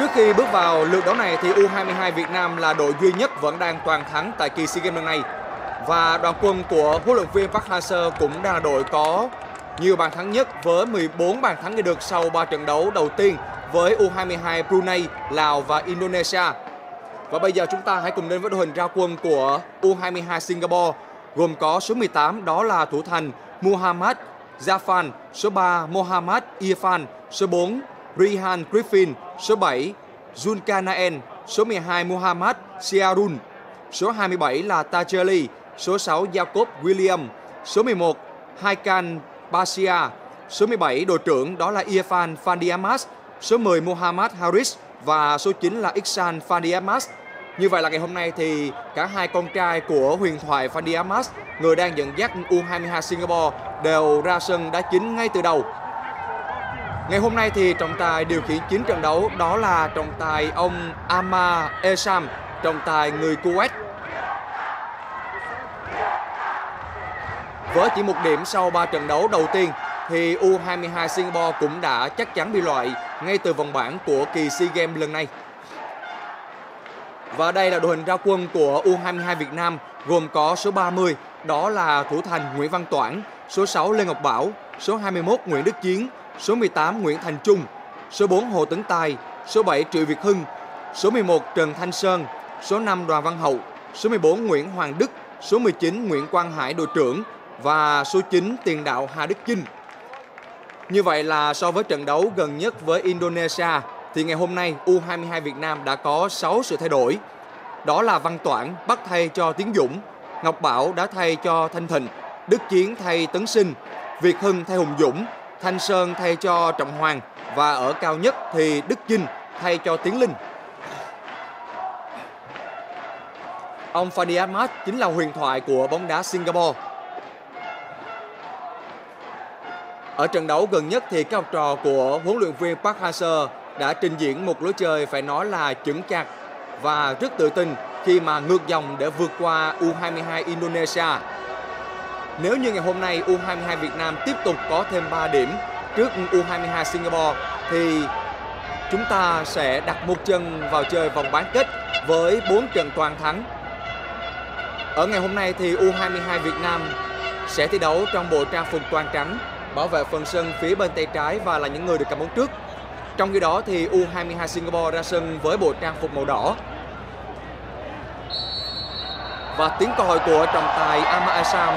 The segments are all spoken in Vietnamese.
Trước khi bước vào lượt đấu này thì U22 Việt Nam là đội duy nhất vẫn đang toàn thắng tại kỳ SEA Games lần này. Và đoàn quân của huấn luyện viên Park Hang-seo cũng đang là đội có nhiều bàn thắng nhất với 14 bàn thắng ghi được sau 3 trận đấu đầu tiên với U22 Brunei, Lào và Indonesia. Và bây giờ chúng ta hãy cùng đến với đội hình ra quân của U22 Singapore gồm có số 18 đó là thủ thành Muhammad Zafan, số 3 Mohammad Irfan, số 4 Rihan Griffin, số 7 Zulkarnaen, số 12 Muhammad Siarun, số 27 là Tajeli, số 6 Jacob William, số 11 Haikan Basia, số 17 đội trưởng đó là Irfan Fandiamas, số 10 Muhammad Haris và số 9 là Iksan Fandiamas. Như vậy là ngày hôm nay thì cả hai con trai của huyền thoại Fandiamas, người đang dẫn dắt U22 Singapore đều ra sân đá chính ngay từ đầu. Ngày hôm nay thì trọng tài điều khiển chính trận đấu đó là trọng tài ông Ama Esam, trọng tài người Kuwait. Với chỉ một điểm sau 3 trận đấu đầu tiên thì U22 Singapore cũng đã chắc chắn bị loại ngay từ vòng bảng của kỳ SEA Games lần này. Và đây là đội hình ra quân của U22 Việt Nam gồm có số 30 đó là thủ thành Nguyễn Văn Toản, số 6 Lê Ngọc Bảo, số 21 Nguyễn Đức Chiến, số 18 Nguyễn Thành Trung, số 4 Hồ Tấn Tài, số 7 Triệu Việt Hưng, số 11 Trần Thanh Sơn, số 5 Đoàn Văn Hậu, số 14 Nguyễn Hoàng Đức, số 19 Nguyễn Quang Hải đội trưởng và số 9 tiền đạo Hà Đức Chinh. Như vậy là so với trận đấu gần nhất với Indonesia thì ngày hôm nay U22 Việt Nam đã có 6 sự thay đổi. Đó là Văn Toản bắt thay cho Tiến Dũng, Ngọc Bảo đã thay cho Thanh Thịnh, Đức Chiến thay Tấn Sinh, Việt Hưng thay Hùng Dũng, Thanh Sơn thay cho Trọng Hoàng và ở cao nhất thì Đức Chinh thay cho Tiến Linh. Ông Fadi Ahmad chính là huyền thoại của bóng đá Singapore. Ở trận đấu gần nhất thì các học trò của huấn luyện viên Park Hang-seo đã trình diễn một lối chơi phải nói là chững chạc và rất tự tin khi mà ngược dòng để vượt qua U22 Indonesia. Nếu như ngày hôm nay U22 Việt Nam tiếp tục có thêm 3 điểm trước U22 Singapore thì chúng ta sẽ đặt một chân vào chơi vòng bán kết với 4 trận toàn thắng. Ở ngày hôm nay thì U22 Việt Nam sẽ thi đấu trong bộ trang phục toàn trắng, bảo vệ phần sân phía bên tay trái và là những người được cầm bóng trước. Trong khi đó thì U22 Singapore ra sân với bộ trang phục màu đỏ. Và tiếng còi của trọng tài Ama Asam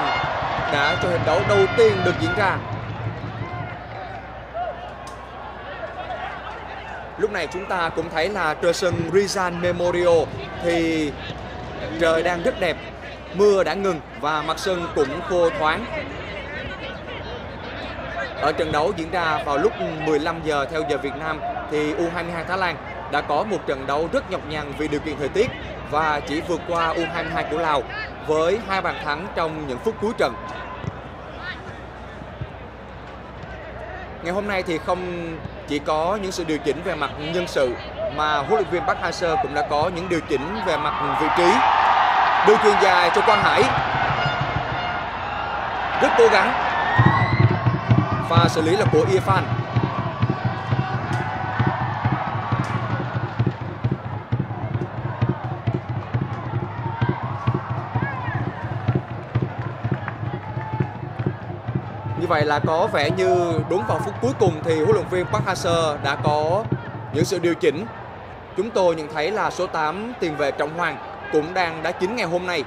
đã cho hiệp đấu đầu tiên được diễn ra. Lúc này chúng ta cũng thấy là trên sân Rizan Memorial thì trời đang rất đẹp, mưa đã ngừng và mặt sân cũng khô thoáng. Ở trận đấu diễn ra vào lúc 15 giờ theo giờ Việt Nam thì U22 Thái Lan đã có một trận đấu rất nhọc nhằn vì điều kiện thời tiết và chỉ vượt qua U22 của Lào với hai bàn thắng trong những phút cuối trận. Ngày hôm nay thì không chỉ có những sự điều chỉnh về mặt nhân sự, mà huấn luyện viên Park Hang-seo cũng đã có những điều chỉnh về mặt vị trí. Đưa chuyền dài cho Quang Hải. Rất cố gắng. Pha xử lý là của Irfan. Vậy là có vẻ như đúng vào phút cuối cùng thì huấn luyện viên Park Hang-seo đã có những sự điều chỉnh. Chúng tôi nhận thấy là số 8 tiền vệ Trọng Hoàng cũng đang đá chính ngày hôm nay.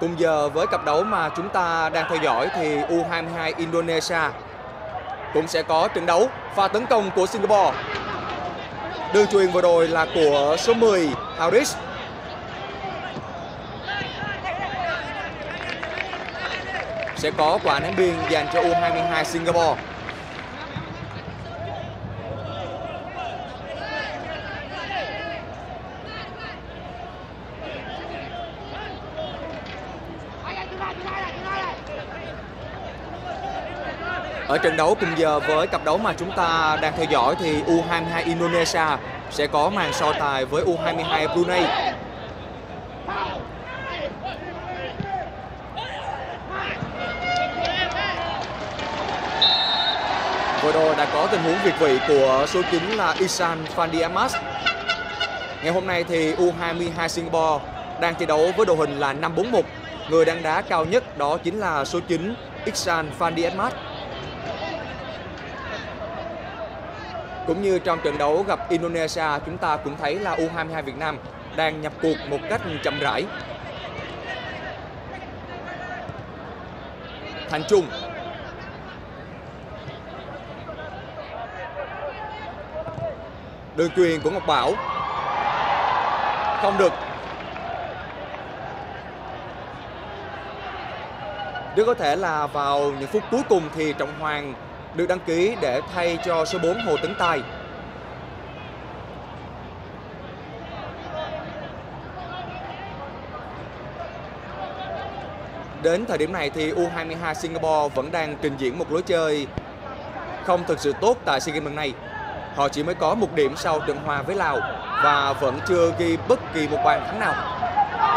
Cùng giờ với cặp đấu mà chúng ta đang theo dõi thì U22 Indonesia cũng sẽ có trận đấu pha tấn công của Singapore Đường truyền vừa rồi là của số 10 Harris. Sẽ có quả ném biên dành cho U22 Singapore. Ở trận đấu cùng giờ với cặp đấu mà chúng ta đang theo dõi thì U22 Indonesia sẽ có màn so tài với U22 Brunei. Vừa rồi đã có tình huống việt vị của số 9 là Isan Fandiamas. Ngày hôm nay thì U22 Singapore đang thi đấu với đội hình là 541. Người đang đá cao nhất đó chính là số 9 isan Fandiamas. Cũng như trong trận đấu gặp Indonesia, chúng ta cũng thấy là U22 Việt Nam đang nhập cuộc một cách chậm rãi. Thành Trung. Đường truyền của Ngọc Bảo. Không được. Rất có thể là vào những phút cuối cùng thì Trọng Hoàng được đăng ký để thay cho số 4 Hồ Tấn Tài. Đến thời điểm này thì U22 Singapore vẫn đang trình diễn một lối chơi không thực sự tốt tại SEA Games lần này. Họ chỉ mới có một điểm sau trận hòa với Lào và vẫn chưa ghi bất kỳ một bàn thắng nào.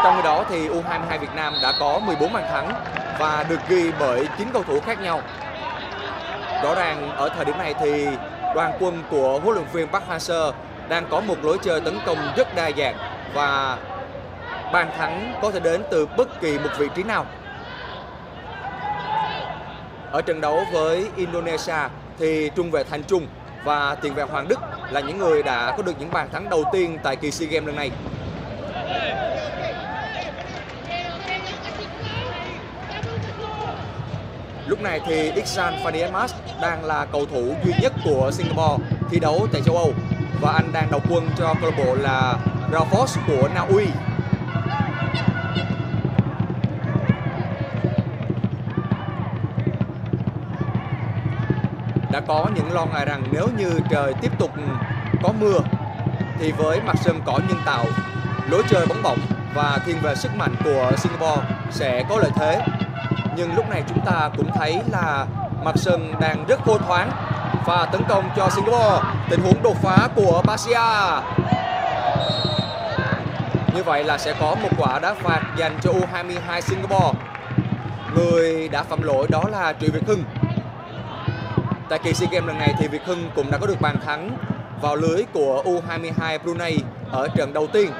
Trong khi đó thì U22 Việt Nam đã có 14 bàn thắng và được ghi bởi 9 cầu thủ khác nhau. Rõ ràng, ở thời điểm này thì đoàn quân của huấn luyện viên Park Hang-seo đang có một lối chơi tấn công rất đa dạng và bàn thắng có thể đến từ bất kỳ một vị trí nào. Ở trận đấu với Indonesia thì trung vệ Thành Trung và tiền vệ Hoàng Đức là những người đã có được những bàn thắng đầu tiên tại kỳ SEA Games lần này. Lúc này thì Iksan Fadiamas đang là cầu thủ duy nhất của Singapore thi đấu tại châu Âu và anh đang đầu quân cho câu lạc bộ là Raufoss của Na Uy. Đã có những lo ngại rằng nếu như trời tiếp tục có mưa thì với mặt sân cỏ nhân tạo, lối chơi bóng bổng và thiên về sức mạnh của Singapore sẽ có lợi thế nhưng lúc này chúng ta cũng thấy là mặt sân đang rất khô thoáng và tấn công cho Singapore. Tình huống đột phá của Basia như vậy là sẽ có một quả đá phạt dành cho U22 Singapore. Người đã phạm lỗi đó là Triệu Việt Hưng. Tại kỳ SEA Games lần này thì Việt Hưng cũng đã có được bàn thắng vào lưới của U22 Brunei ở trận đầu tiên.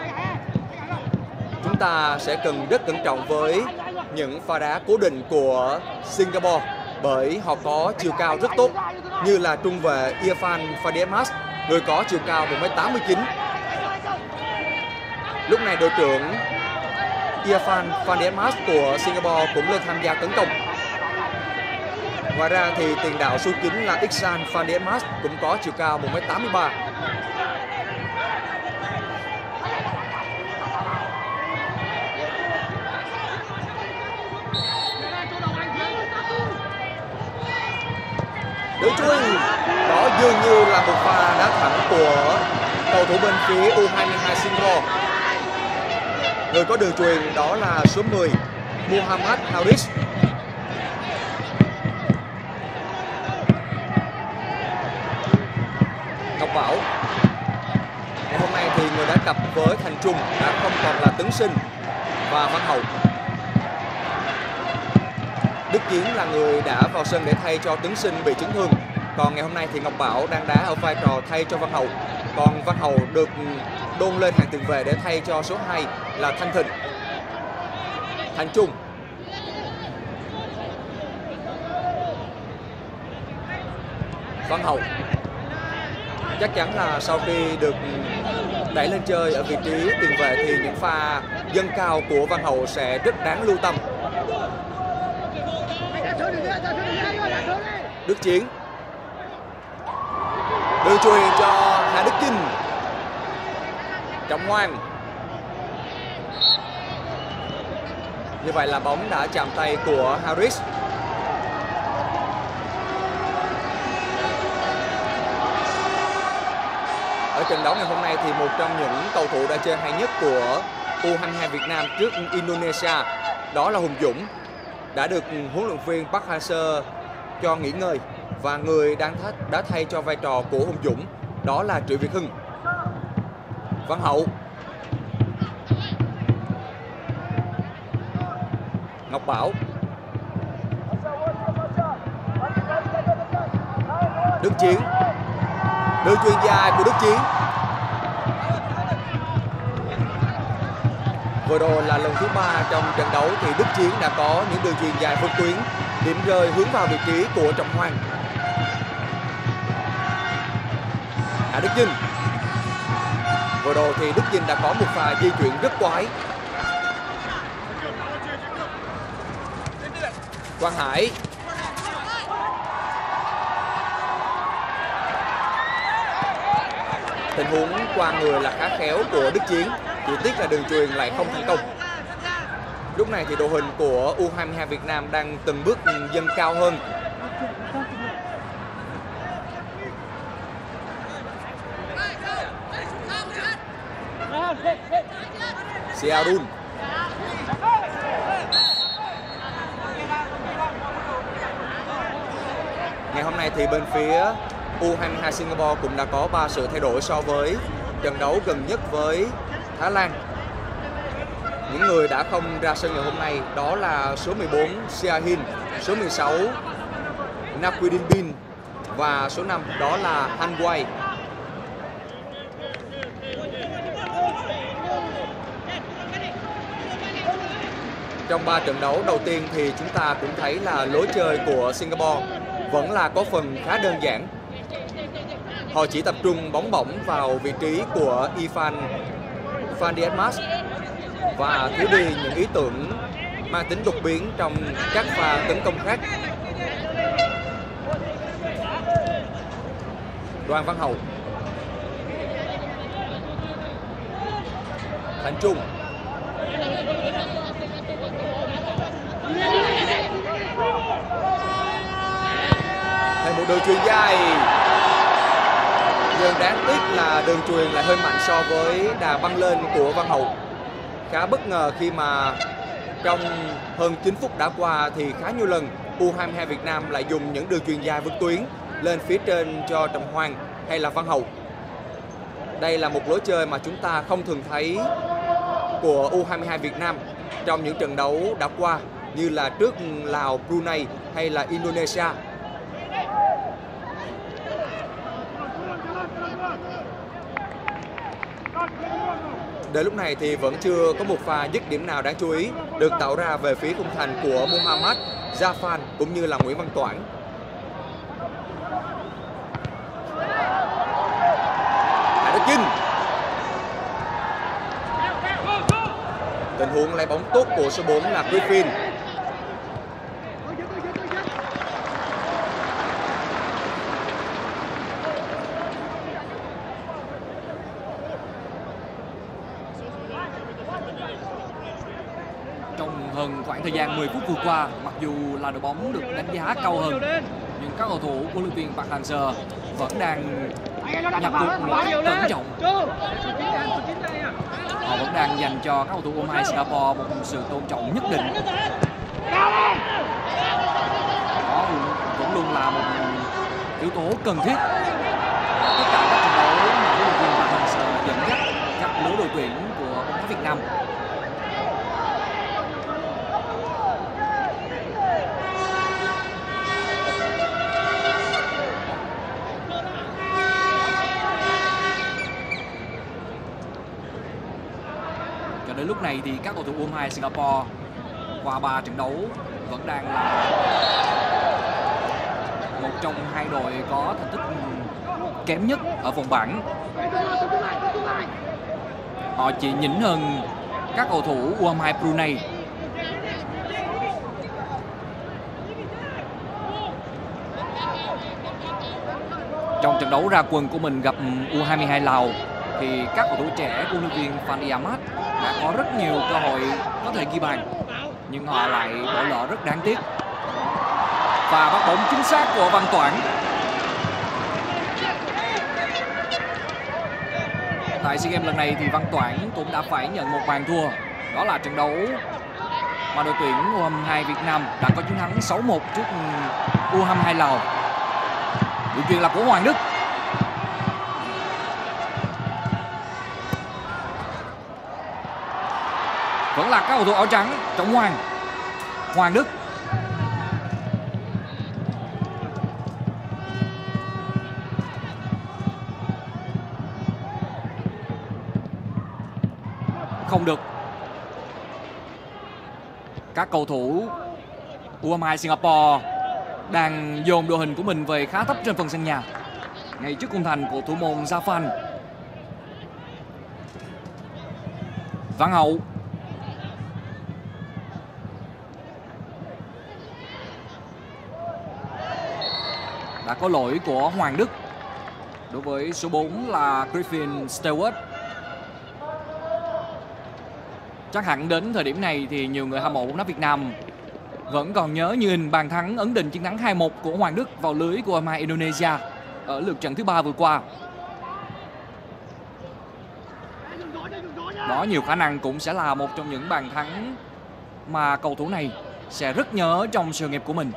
Chúng ta sẽ cần rất cẩn trọng với những pha đá cố định của Singapore bởi họ có chiều cao rất tốt như là trung vệ Irfan Fadimas, người có chiều cao 1m89 lúc này đội trưởng Irfan Fadimas của Singapore cũng lên tham gia tấn công. Ngoài ra thì tiền đạo số 9 là Iksan Fadimas cũng có chiều cao 1m83 Nữ Truyên Đó dường như là một pha đá thẳng của cầu thủ bên phía U22 Singapore. Người có đường truyền đó là số 10 Muhammad Haris. Ngọc Bảo, Ngày hôm nay thì người đã cặp với Thành Trung đã không còn là Tấn Sinh và Văn Hậu. Đức Chiến là người đã vào sân để thay cho Tuấn Sinh bị chấn thương. Còn ngày hôm nay thì Ngọc Bảo đang đá ở vai trò thay cho Văn Hậu. Còn Văn Hậu được đôn lên hàng tiền vệ để thay cho số 2 là Thanh Thịnh. Thành Trung. Văn Hậu. Chắc chắn là sau khi được đẩy lên chơi ở vị trí tiền vệ thì những pha dâng cao của Văn Hậu sẽ rất đáng lưu tâm. Đức Chiến. Đưa truyền cho Hà Đức Chinh. Trọng Hoàng. Như vậy là bóng đã chạm tay của Harris. Ở trận đấu ngày hôm nay thì một trong những cầu thủ đã chơi hay nhất của U22 Việt Nam trước Indonesia, đó là Hùng Dũng, đã được huấn luyện viên Park Hang-seo cho nghỉ ngơi và người đang thách đã thay cho vai trò của Hùng Dũng, đó là Triệu Việt Hưng. Văn Hậu. Ngọc Bảo. Đức Chiến Đường truyền dài của Đức Chiến Vừa rồi là lần thứ ba trong trận đấu thì Đức Chiến đã có những đường truyền dài vượt tuyến Điểm rơi hướng vào vị trí của Trọng Hoàng. Hạ Đức Vinh Vừa rồi thì Đức Vinh đã có một pha di chuyển rất quái. Quang Hải. Tình huống qua người là khá khéo của Đức Chiến. Chỉ tiếc là đường truyền lại không thành công lúc này thì đội hình của U22 Việt Nam đang từng bước dâng cao hơn Siarun Ngày hôm nay thì bên phía U22 Singapore cũng đã có 3 sự thay đổi so với trận đấu gần nhất với Thái Lan. Những người đã không ra sân ngày hôm nay đó là số 14 Siahin, số 16 Nakwidin Bin và số 5 đó là Han Wai. Trong 3 trận đấu đầu tiên thì chúng ta cũng thấy là lối chơi của Singapore vẫn là có phần khá đơn giản Họ chỉ tập trung bóng bổng vào vị trí của Ivan Van Dietmars và thiếu đi những ý tưởng mang tính đột biến trong các pha tấn công khác. Đoàn Văn Hậu. Thành Trung. Thêm một đường truyền dài nhưng đáng tiếc là đường truyền lại hơi mạnh so với đà băng lên của Văn Hậu khá bất ngờ khi mà trong hơn 9 phút đã qua thì khá nhiều lần U22 Việt Nam lại dùng những đường truyền dài vượt tuyến lên phía trên cho Trọng Hoàng hay là Văn Hậu. Đây là một lối chơi mà chúng ta không thường thấy của U22 Việt Nam trong những trận đấu đã qua như là trước Lào, Brunei hay là Indonesia Đến lúc này thì vẫn chưa có một pha dứt điểm nào đáng chú ý, được tạo ra về phía khung thành của Muhammad Zafan cũng như là Nguyễn Văn Toản. Hải Đức Chinh Tình huống lấy bóng tốt của số 4 là Griffin thời gian 10 phút vừa qua, mặc dù là đội bóng được đánh giá cao hơn, nhưng các cầu thủ của luyện viên Park Hang-seo vẫn đang nhập cuộc một cách cẩn trọng. Họ vẫn đang dành cho các cầu thủ U22 Singapore một sự tôn trọng nhất định. Đó cũng luôn là một yếu tố cần thiết. Tất cả các trận đấu mà huấn luyện viên Park Hang-seo dẫn dắt các lứa đội tuyển của bóng đá Việt Nam lúc này thì các cầu thủ U22 Singapore qua 3 trận đấu vẫn đang là một trong hai đội có thành tích kém nhất ở vòng bảng. Họ chỉ nhỉnh hơn các cầu thủ U22 Brunei trong trận đấu ra quân của mình gặp U22 Lào, thì các cầu thủ trẻ của huấn luyện viên Phan Iamat có rất nhiều cơ hội có thể ghi bàn, nhưng họ lại bỏ lỡ rất đáng tiếc. Và bắt bóng chính xác của Văn Toản. Tại SEA Games lần này thì Văn Toản cũng đã phải nhận một bàn thua. Đó là trận đấu mà đội tuyển U22 Việt Nam đã có chiến thắng 6-1 trước U22 Lào. Điều chuyền là của Hoàng Đức. vẫn là các cầu thủ áo trắng, trọng hoàng. Hoàng đức. Không được. Các cầu thủ u hai Singapore đang dồn đội hình của mình về khá thấp trên phần sân nhà. Ngay trước khung thành của thủ môn Gia Phan Văn Hậu. Có lỗi của Hoàng Đức đối với số 4 là Griffin Stewart chắc hẳn đến thời điểm này thì nhiều người hâm mộ bóng đá Việt Nam vẫn còn nhớ như hình bàn thắng ấn định chiến thắng 2-1 của Hoàng Đức vào lưới của Mai Indonesia ở lượt trận thứ ba vừa qua. Đó, nhiều khả năng cũng sẽ là một trong những bàn thắng mà cầu thủ này sẽ rất nhớ trong sự nghiệp của mình.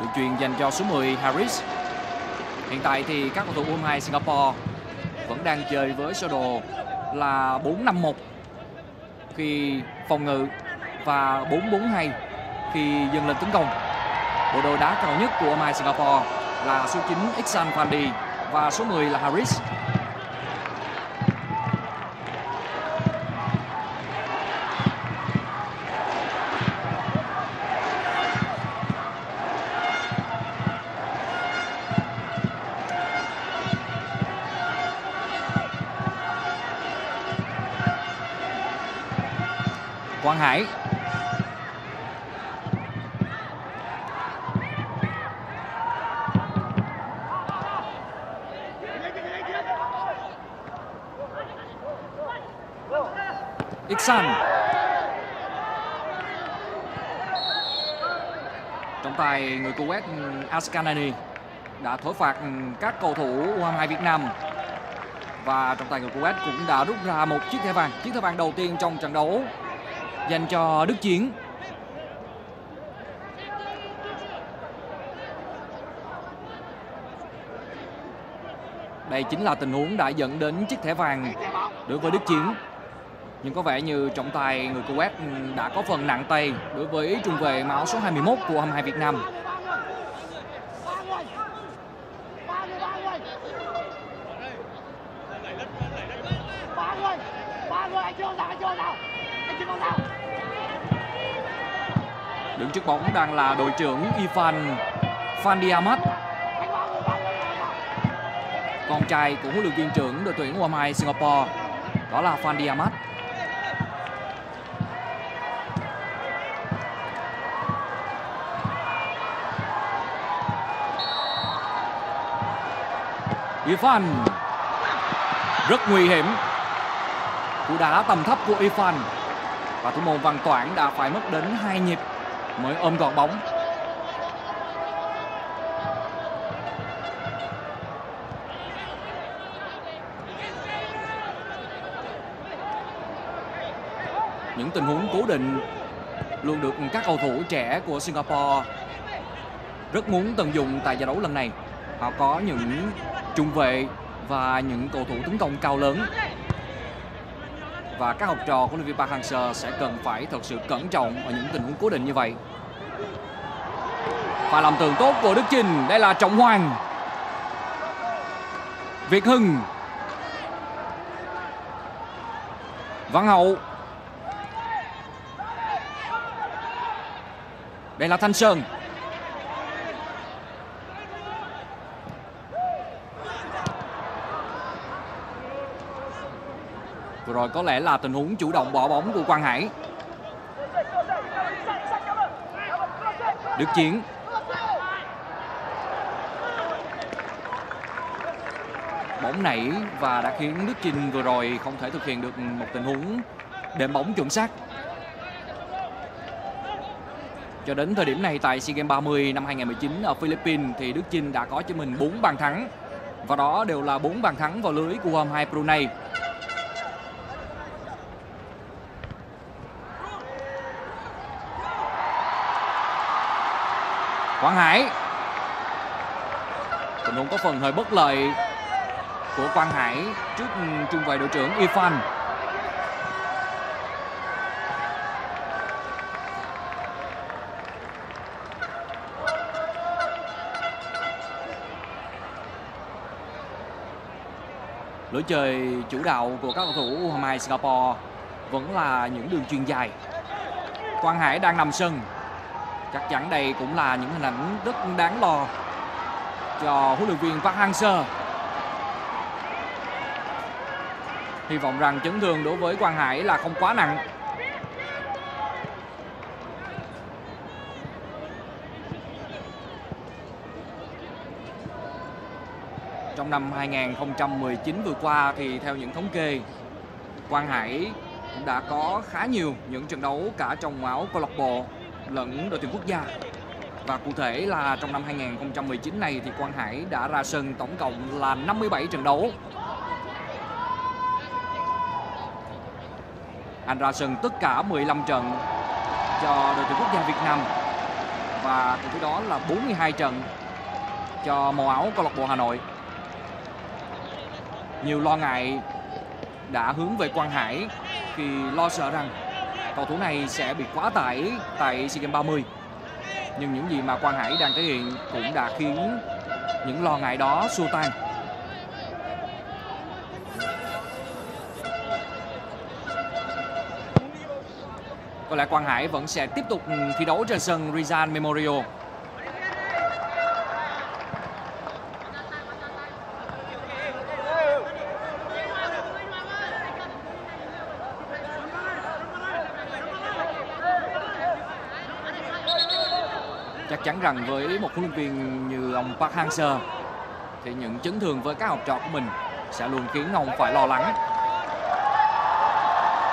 Được truyền dành cho số 10 Harris. Hiện tại thì các cầu thủ U22 Singapore vẫn đang chơi với sơ đồ là 4-5-1 khi phòng ngự và 4-4-2 khi dâng lên tấn công. Bộ đồ đá cao nhất của U22 Singapore là số 9 Iksan Fandi và số 10 là Harris. Quang Hải Hassan trọng tài người Kuwait Askanani đã thổi phạt các cầu thủ U22 Việt Nam và trọng tài người Kuwait cũng đã rút ra một chiếc thẻ vàng, chiếc thẻ vàng đầu tiên trong trận đấu dành cho Đức Chiến. Đây chính là tình huống đã dẫn đến chiếc thẻ vàng đối với Đức Chiến. Nhưng có vẻ như trọng tài người Kuwait ừ, đã có phần nặng tay đối với trung vệ máu số 21 của 22 Việt Nam. Đứng trước bóng đang là đội trưởng Ivan Fandiamat Con trai của huấn luyện viên trưởng đội tuyển U22 Singapore, Đó là Fandiamat Ifan. Rất nguy hiểm. Cú đá tầm thấp của Ifan. Và thủ môn Văn Toản đã phải mất đến hai nhịp mới ôm gọn bóng. Những tình huống cố định luôn được các cầu thủ trẻ của Singapore rất muốn tận dụng tại giải đấu lần này. Họ có những trung vệ và những cầu thủ tấn công cao lớn và các học trò của Liverpool Park Hang-seo sẽ cần phải thật sự cẩn trọng ở những tình huống cố định như vậy. Và làm tường tốt của Đức Trình, đây là Trọng Hoàng. Việt Hưng. Văn Hậu. Đây là Thanh Sơn. Vừa rồi có lẽ là tình huống chủ động bỏ bóng của Quang Hải. Đức Chiến. Bóng nảy và đã khiến Đức Trinh vừa rồi không thể thực hiện được một tình huống đệm bóng chuẩn xác. Cho đến thời điểm này tại SEA Games 30 năm 2019 ở Philippines thì Đức Chinh đã có cho mình 4 bàn thắng. Và đó đều là 4 bàn thắng vào lưới của U22 Brunei. Quang Hải. Tình huống có phần hơi bất lợi của Quang Hải trước ừ, trung vệ đội trưởng Ifan lối chơi chủ đạo của các cầu thủ U22 Singapore vẫn là những đường chuyền dài. Quang Hải đang nằm sân chắc chắn đây cũng là những hình ảnh rất đáng lo cho huấn luyện viên Park Hang-seo. Hy vọng rằng chấn thương đối với Quang Hải là không quá nặng. Trong năm 2019 vừa qua thì theo những thống kê, Quang Hải cũng đã có khá nhiều những trận đấu cả trong áo câu lạc bộ lẫn đội tuyển quốc gia. Và cụ thể là trong năm 2019 này thì Quang Hải đã ra sân tổng cộng là 57 trận đấu. Anh ra sân tất cả 15 trận cho đội tuyển quốc gia Việt Nam. Và cùng với đó là 42 trận cho màu áo câu lạc bộ Hà Nội. Nhiều lo ngại đã hướng về Quang Hải khi lo sợ rằng cầu thủ này sẽ bị quá tải tại SEA Games 30. Nhưng những gì mà Quang Hải đang thể hiện cũng đã khiến những lo ngại đó xua tan. Có lẽ Quang Hải vẫn sẽ tiếp tục thi đấu trên sân Rizal Memorial. Rằng với một huấn luyện viên như ông Park Hang-seo, thì những chấn thương với các học trò của mình sẽ luôn khiến ông phải lo lắng.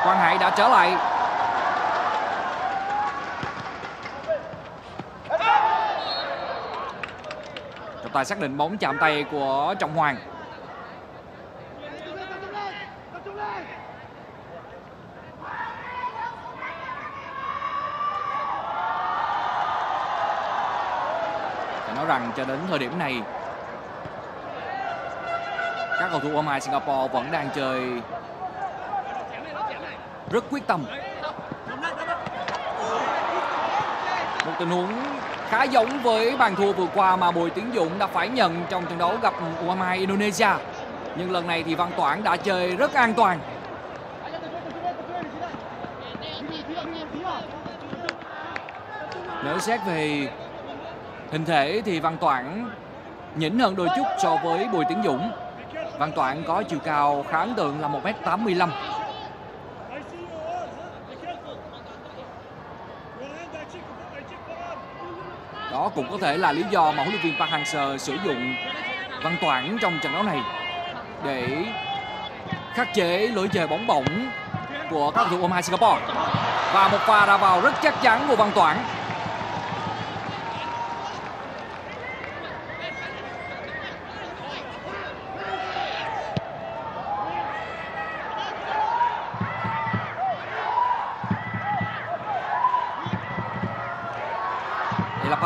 Quang Hải đã trở lại. Trọng tài xác định bóng chạm tay của Trọng Hoàng. rằng cho đến thời điểm này các cầu thủ U22 Singapore vẫn đang chơi rất quyết tâm. Một tình huống khá giống với bàn thua vừa qua mà Bùi Tiến Dũng đã phải nhận trong trận đấu gặp u Indonesia. Nhưng lần này thì Văn Toản đã chơi rất an toàn. Nếu xét về Hình thể thì Văn Toản nhỉnh hơn đôi chút so với Bùi Tiến Dũng. Văn Toản có chiều cao khá ấn tượng là 1m85. Đó cũng có thể là lý do mà huấn luyện viên Park Hang-seo sử dụng Văn Toản trong trận đấu này để khắc chế lưỡi chơi bóng bổng của các cầu thủ U22 Singapore. Và một pha ra vào rất chắc chắn của Văn Toản.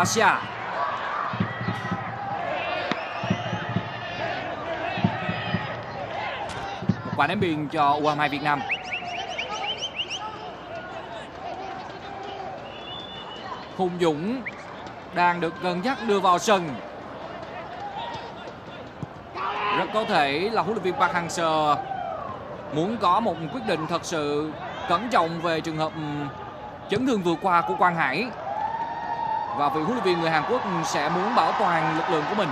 De Một quả ném biên cho U22 Việt Nam. Hùng Dũng đang được gần nhắc đưa vào sân. Rất có thể là huấn luyện viên Park Hang-seo muốn có một quyết định thật sự cẩn trọng về trường hợp chấn thương vừa qua của Quang Hải và vị huấn luyện viên người Hàn Quốc sẽ muốn bảo toàn lực lượng của mình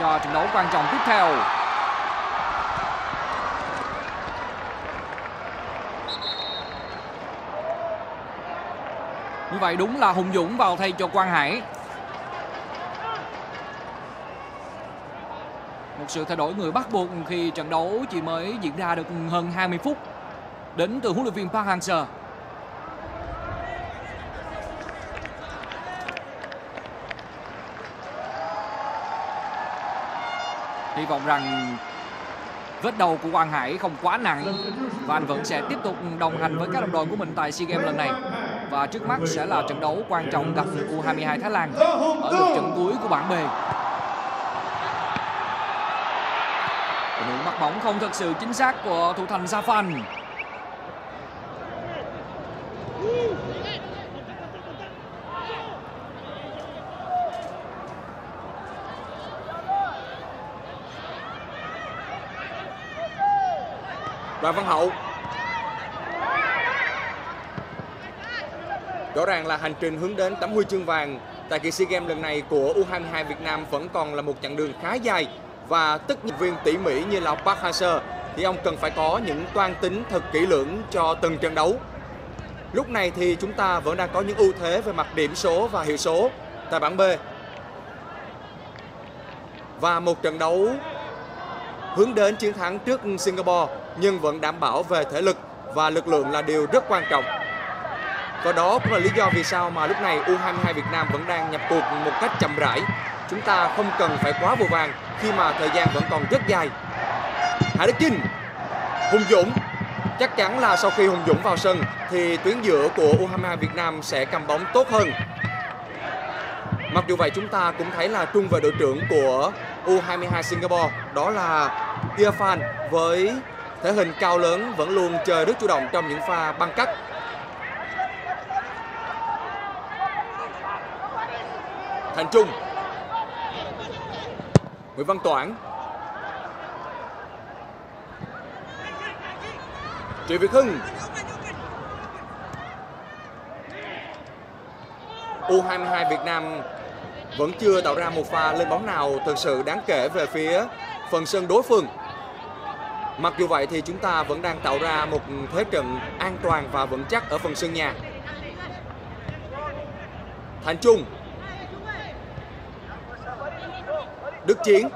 cho trận đấu quan trọng tiếp theo. Như vậy đúng là Hùng Dũng vào thay cho Quang Hải. Một sự thay đổi người bắt buộc khi trận đấu chỉ mới diễn ra được hơn 20 phút đến từ huấn luyện viên Park Hang-seo. Hy vọng rằng vết đầu của Quang Hải không quá nặng và anh vẫn sẽ tiếp tục đồng hành với các đồng đội của mình tại SEA Games lần này. Và trước mắt sẽ là trận đấu quan trọng gặp U22 Thái Lan ở lượt trận cuối của bảng B. Tình huống bắt bóng không thật sự chính xác của thủ thành Zafan. Đoàn Văn Hậu Rõ ràng là hành trình hướng đến tấm huy chương vàng tại kỳ SEA Games lần này của U22 Việt Nam vẫn còn là một chặng đường khá dài và tất nhiên viên tỉ mỉ như là Park Hang-seo thì ông cần phải có những toan tính thật kỹ lưỡng cho từng trận đấu. Lúc này thì chúng ta vẫn đang có những ưu thế về mặt điểm số và hiệu số tại bảng B. Và một trận đấu hướng đến chiến thắng trước Singapore nhưng vẫn đảm bảo về thể lực và lực lượng là điều rất quan trọng. Và đó cũng là lý do vì sao mà lúc này U22 Việt Nam vẫn đang nhập cuộc một cách chậm rãi. Chúng ta không cần phải quá vội vàng khi mà thời gian vẫn còn rất dài. Hải Đức Chinh, Hùng Dũng. Chắc chắn là sau khi Hùng Dũng vào sân thì tuyến giữa của U22 Việt Nam sẽ cầm bóng tốt hơn. Mặc dù vậy chúng ta cũng thấy là trung vệ đội trưởng của U22 Singapore đó là Irfan với thể hình cao lớn vẫn luôn chơi rất chủ động trong những pha băng cắt. Thành Trung. Nguyễn Văn Toản. Triệu Việt Hưng. U22 Việt Nam vẫn chưa tạo ra một pha lên bóng nào thực sự đáng kể về phía phần sân đối phương. Mặc dù vậy thì chúng ta vẫn đang tạo ra một thế trận an toàn và vững chắc ở phần sân nhà. Thành Trung Đức Chiến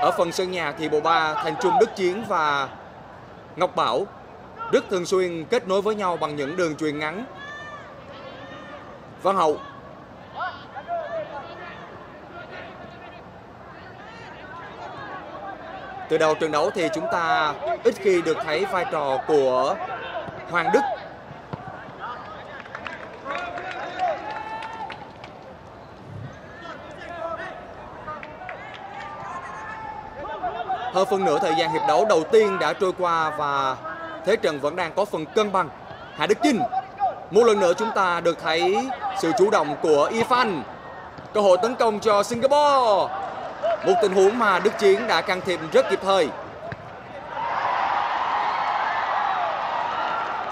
Ở phần sân nhà thì bộ ba Thành Trung, Đức Chiến và Ngọc Bảo rất thường xuyên kết nối với nhau bằng những đường truyền ngắn. Văn Hậu Từ đầu trận đấu thì chúng ta ít khi được thấy vai trò của Hoàng Đức Hơn phân nửa thời gian hiệp đấu đầu tiên đã trôi qua và thế trận vẫn đang có phần cân bằng. Hà Đức Chinh. Một lần nữa chúng ta được thấy sự chủ động của Ifan. Cơ hội tấn công cho Singapore. Một tình huống mà Đức Chiến đã can thiệp rất kịp thời.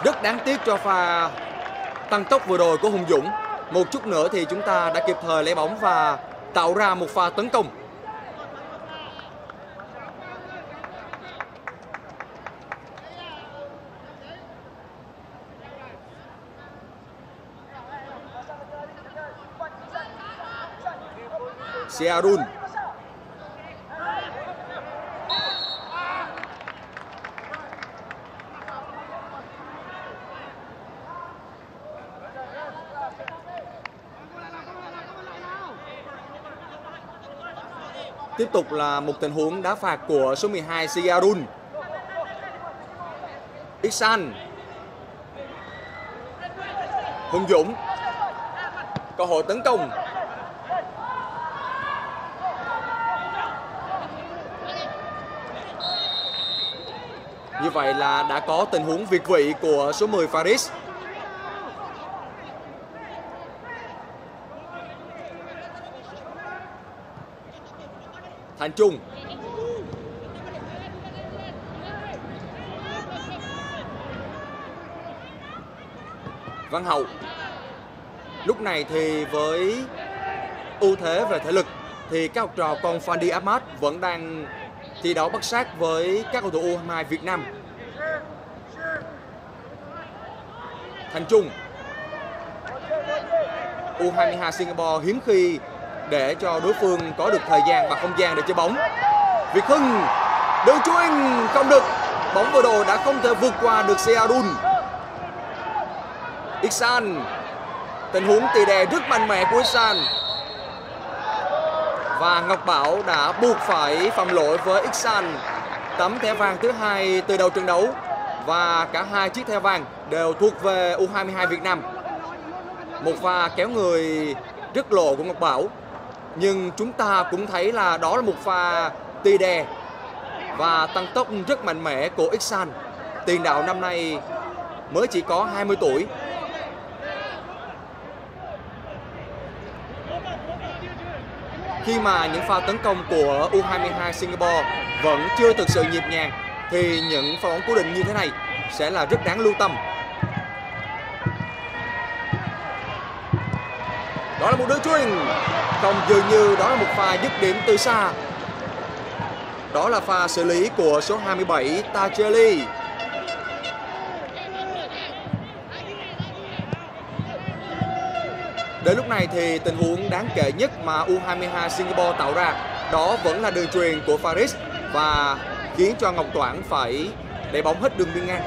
Rất đáng tiếc cho pha tăng tốc vừa rồi của Hùng Dũng. Một chút nữa thì chúng ta đã kịp thời lấy bóng và tạo ra một pha tấn công. Searun Tiếp tục là một tình huống đá phạt của số 12 Sigarun. Iksan. Hùng Dũng. Cơ hội tấn công Như vậy là đã có tình huống việt vị của số 10 Faris. Thành Trung. Văn Hậu. Lúc này thì với ưu thế về thể lực thì các học trò con Fandi Ahmad vẫn đang thi đấu bắt sát với các cầu thủ U22 Việt Nam. Thành Trung U22 Singapore hiếm khi để cho đối phương có được thời gian và không gian để chơi bóng. Việt Hưng đường chuyền không được. Bóng vừa đồ đã không thể vượt qua được Searun. Iksan tình huống tỷ đè rất mạnh mẽ của Iksan và Ngọc Bảo đã buộc phải phạm lỗi với Iksan tấm thẻ vàng thứ hai từ đầu trận đấu và cả hai chiếc thẻ vàng đều thuộc về U22 Việt Nam. Một pha kéo người rất lộ của Ngọc Bảo nhưng chúng ta cũng thấy là đó là một pha tì đè và tăng tốc rất mạnh mẽ của Iksan. Tiền đạo năm nay mới chỉ có 20 tuổi khi mà những pha tấn công của U22 Singapore vẫn chưa thực sự nhịp nhàng, thì những pha bóng cố định như thế này sẽ là rất đáng lưu tâm. Đó là một đường truyền Không dường như đó là một pha dứt điểm từ xa. Đó là pha xử lý của số 27 Tajeli. Đến lúc này thì tình huống đáng kể nhất mà U22 Singapore tạo ra, đó vẫn là đường truyền của Faris và khiến cho Ngọc Toản phải để bóng hết đường biên ngang.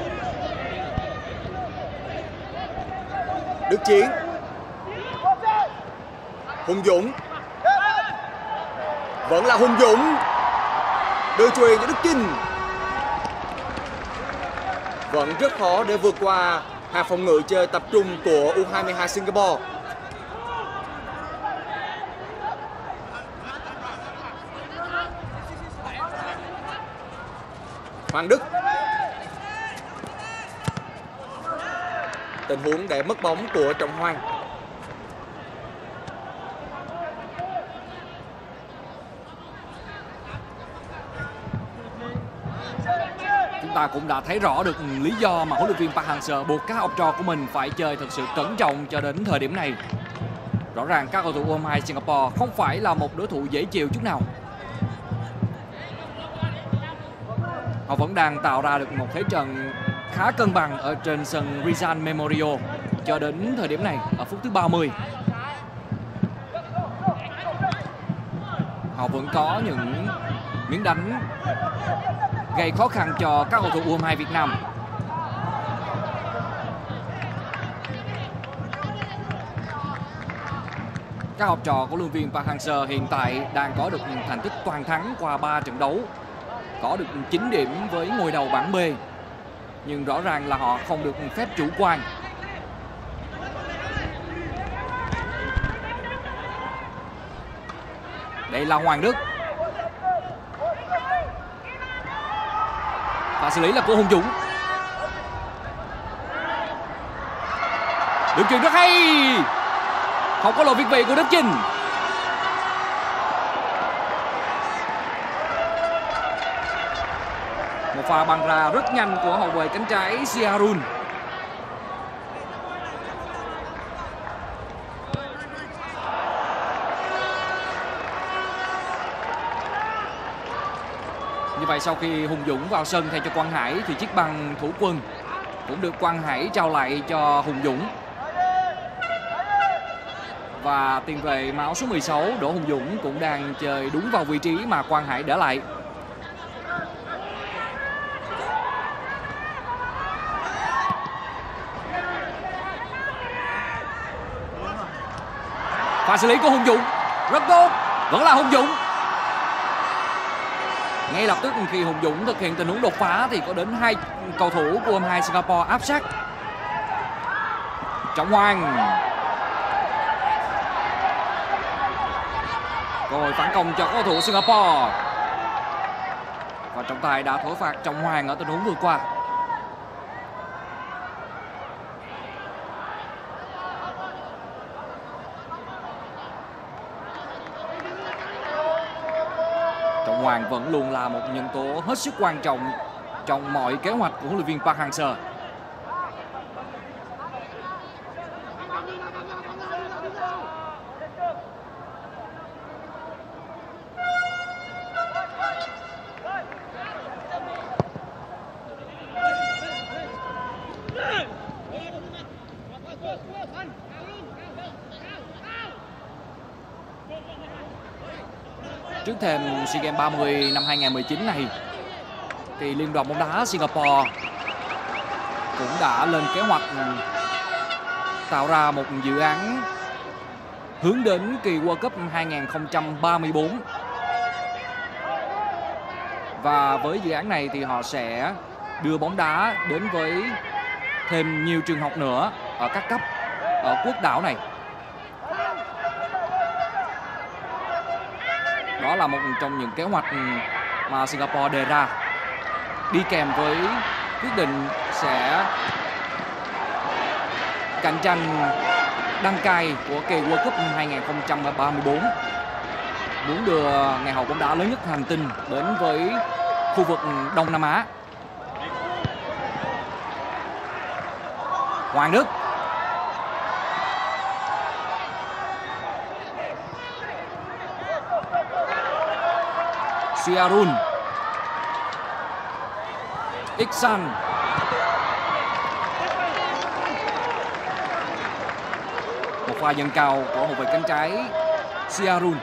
Đức Chiến Hùng Dũng. Vẫn là Hùng Dũng. Đưa truyền cho Đức Chinh. Vẫn rất khó để vượt qua hàng phòng ngự chơi tập trung của U22 Singapore. Hoàng Đức. Tình huống để mất bóng của Trọng Hoàng ta cũng đã thấy rõ được lý do mà huấn luyện viên Park Hang-seo buộc các học trò của mình phải chơi thật sự cẩn trọng cho đến thời điểm này. Rõ ràng các cầu thủ U22 Singapore không phải là một đối thủ dễ chịu chút nào. Họ vẫn đang tạo ra được một thế trận khá cân bằng ở trên sân Rizal Memorial cho đến thời điểm này, ở phút thứ 30. Họ vẫn có những miếng đánh gây khó khăn cho các cầu thủ U22 Việt Nam. Các học trò của luyện viên Park Hang-seo hiện tại đang có được thành tích toàn thắng qua 3 trận đấu. Có được 9 điểm với ngôi đầu bảng B. Nhưng rõ ràng là họ không được phép chủ quan. Đây là Hoàng Đức pha xử lý là của Hùng Dũng. Đường truyền rất hay. Không có lỗi việt vị của Đức Chinh. Một pha băng ra rất nhanh của hậu vệ cánh trái Siarun. Vậy sau khi Hùng Dũng vào sân thay cho Quang Hải thì chiếc băng thủ quân cũng được Quang Hải trao lại cho Hùng Dũng. Và tiền vệ máu số 16 Đỗ Hùng Dũng cũng đang chơi đúng vào vị trí mà Quang Hải để lại. Pha xử lý của Hùng Dũng rất tốt, vẫn là Hùng Dũng ngay lập tức khi Hùng Dũng thực hiện tình huống đột phá thì có đến hai cầu thủ của hai Singapore áp sát. Trọng Hoàng. Rồi phản công cho cầu thủ Singapore. Và trọng tài đã thổi phạt Trọng Hoàng ở tình huống vừa qua. Hoàng vẫn luôn là một nhân tố hết sức quan trọng trong mọi kế hoạch của huấn luyện viên Park Hang-seo. Thêm SEA Games 30 năm 2019 này thì Liên đoàn bóng đá Singapore cũng đã lên kế hoạch tạo ra một dự án hướng đến kỳ World Cup 2034. Và với dự án này thì họ sẽ đưa bóng đá đến với thêm nhiều trường học nữa ở các cấp ở quốc đảo này. là một trong những kế hoạch ừ, mà Singapore đề ra đi kèm với quyết định sẽ cạnh tranh đăng cai của kỳ World Cup 2034 muốn đưa ngày hậu bóng đá lớn nhất hành tinh đến với khu vực Đông Nam Á. Hoàng Đức Siarun. Iksan một pha dâng cao của hậu vệ cánh trái Siarun.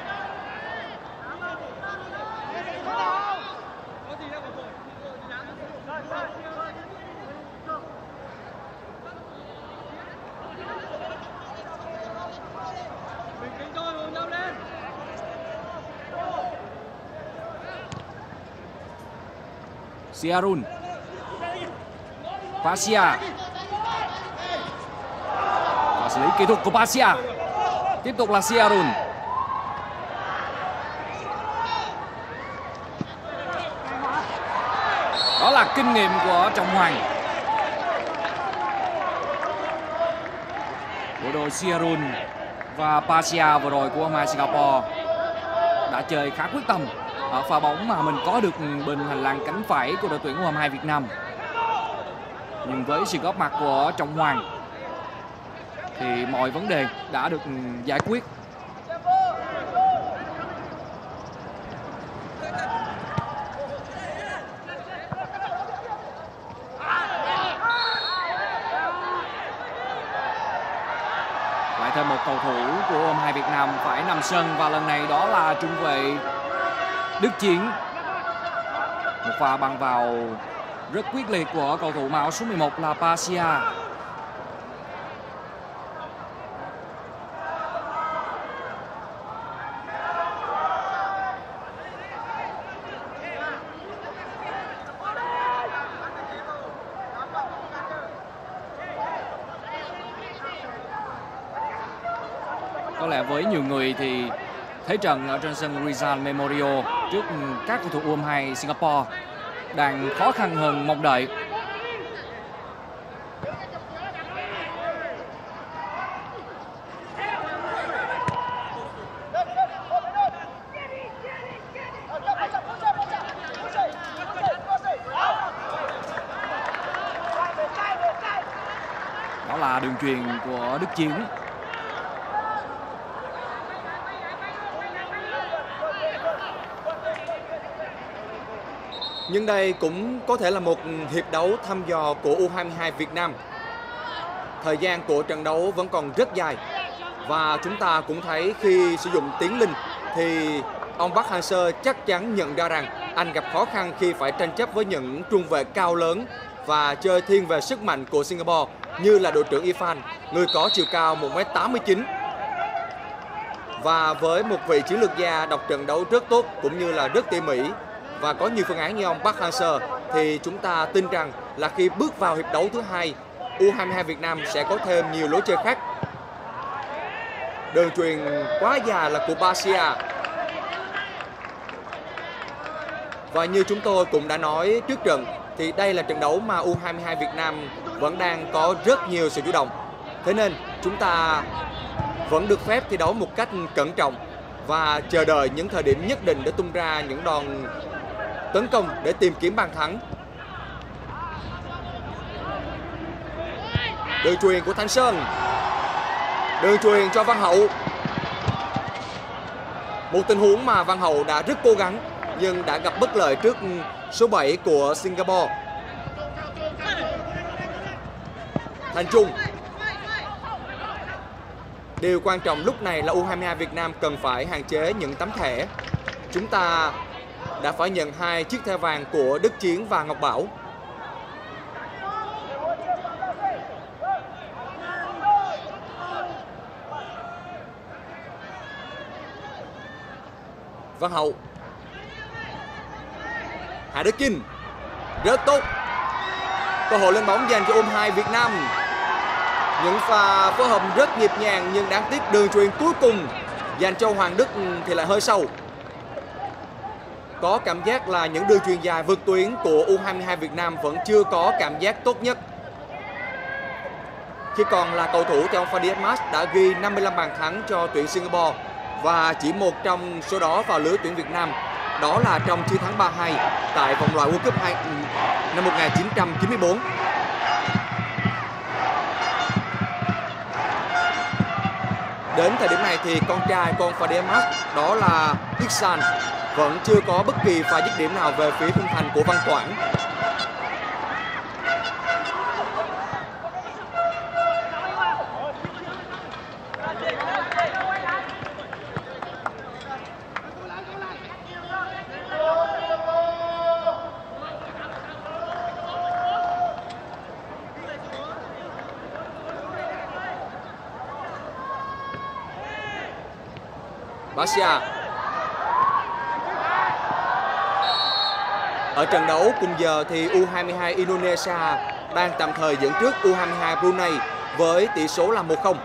Siarun Pasia Và xử lý kỹ thuật của Pasia Tiếp tục là Siarun Đó là kinh nghiệm của Trọng Hoàng. Bộ đội Siarun và Pasia vừa rồi của Hoàng Mai Singapore đã chơi khá quyết tâm pha bóng mà mình có được bên hành lang cánh phải của đội tuyển U22 Việt Nam. Nhưng với sự góp mặt của Trọng Hoàng, thì mọi vấn đề đã được giải quyết. Lại thêm một cầu thủ của U22 Việt Nam phải nằm sân và lần này đó là trung vệ Đức Chiến. Một pha băng vào rất quyết liệt của cầu thủ mạo số 11 là Pasia Có lẽ với nhiều người thì thế trận ở trên sân Rizal Memorial trước các cầu thủ U22 Singapore đang khó khăn hơn mong đợi. Đó là đường truyền của Đức Chiến Nhưng đây cũng có thể là một hiệp đấu thăm dò của U22 Việt Nam. Thời gian của trận đấu vẫn còn rất dài và chúng ta cũng thấy khi sử dụng tiến linh thì ông Park Hang-seo chắc chắn nhận ra rằng anh gặp khó khăn khi phải tranh chấp với những trung vệ cao lớn và chơi thiên về sức mạnh của Singapore như là đội trưởng Ifan, người có chiều cao 1m89 và với một vị chiến lược gia đọc trận đấu rất tốt cũng như là rất tỉ mỉ và có nhiều phương án như ông Park Hang-seo thì chúng ta tin rằng là khi bước vào hiệp đấu thứ hai U22 Việt Nam sẽ có thêm nhiều lối chơi khác. Đường truyền quá dài là của Basia. Và như chúng tôi cũng đã nói trước trận, thì đây là trận đấu mà U22 Việt Nam vẫn đang có rất nhiều sự chủ động. Thế nên chúng ta vẫn được phép thi đấu một cách cẩn trọng và chờ đợi những thời điểm nhất định để tung ra những đòn tấn công để tìm kiếm bàn thắng. Đường truyền của Thanh Sơn. Đường truyền cho Văn Hậu. Một tình huống mà Văn Hậu đã rất cố gắng, nhưng đã gặp bất lợi trước ừ, số 7 của Singapore. Thành Trung. Điều quan trọng lúc này là U22 Việt Nam cần phải hạn chế những tấm thẻ. Chúng ta đã phải nhận hai chiếc thẻ vàng của Đức Chiến và Ngọc Bảo. Văn Hậu. Hà Đức Chinh Rất tốt. Cơ hội lên bóng dành cho ôm hai Việt Nam. Những pha phối hợp rất nhịp nhàng Nhưng đáng tiếc đường truyền cuối cùng Dành cho Hoàng Đức thì lại hơi sâu có cảm giác là những đường truyền dài vượt tuyến của U22 Việt Nam vẫn chưa có cảm giác tốt nhất. Khi còn là cầu thủ trong ông Fadi đã ghi 55 bàn thắng cho tuyển Singapore và chỉ một trong số đó vào lưới tuyển Việt Nam. Đó là trong chiến thắng 3-2 tại vòng loại World Cup 2 năm 1994. Đến thời điểm này thì con trai con Fadiamas đó là Iksan vẫn chưa có bất kỳ pha dứt điểm nào về phía khung thành của Văn Toản. Basia Ở trận đấu cùng giờ thì U22 Indonesia đang tạm thời dẫn trước U22 Brunei với tỷ số là 1-0.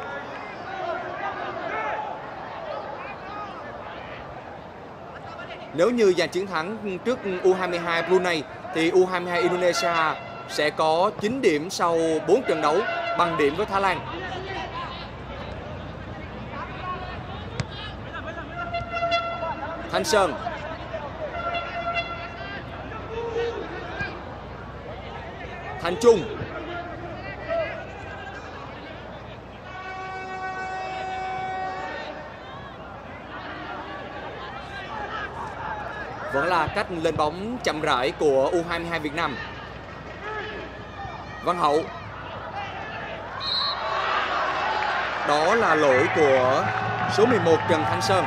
Nếu như giành chiến thắng trước U22 Brunei thì U22 Indonesia sẽ có 9 điểm sau 4 trận đấu bằng điểm với Thái Lan. Thanh Sơn Thành Trung. Vẫn là cách lên bóng chậm rãi của U22 Việt Nam. Văn Hậu. Đó là lỗi của số 11 Trần Thanh Sơn.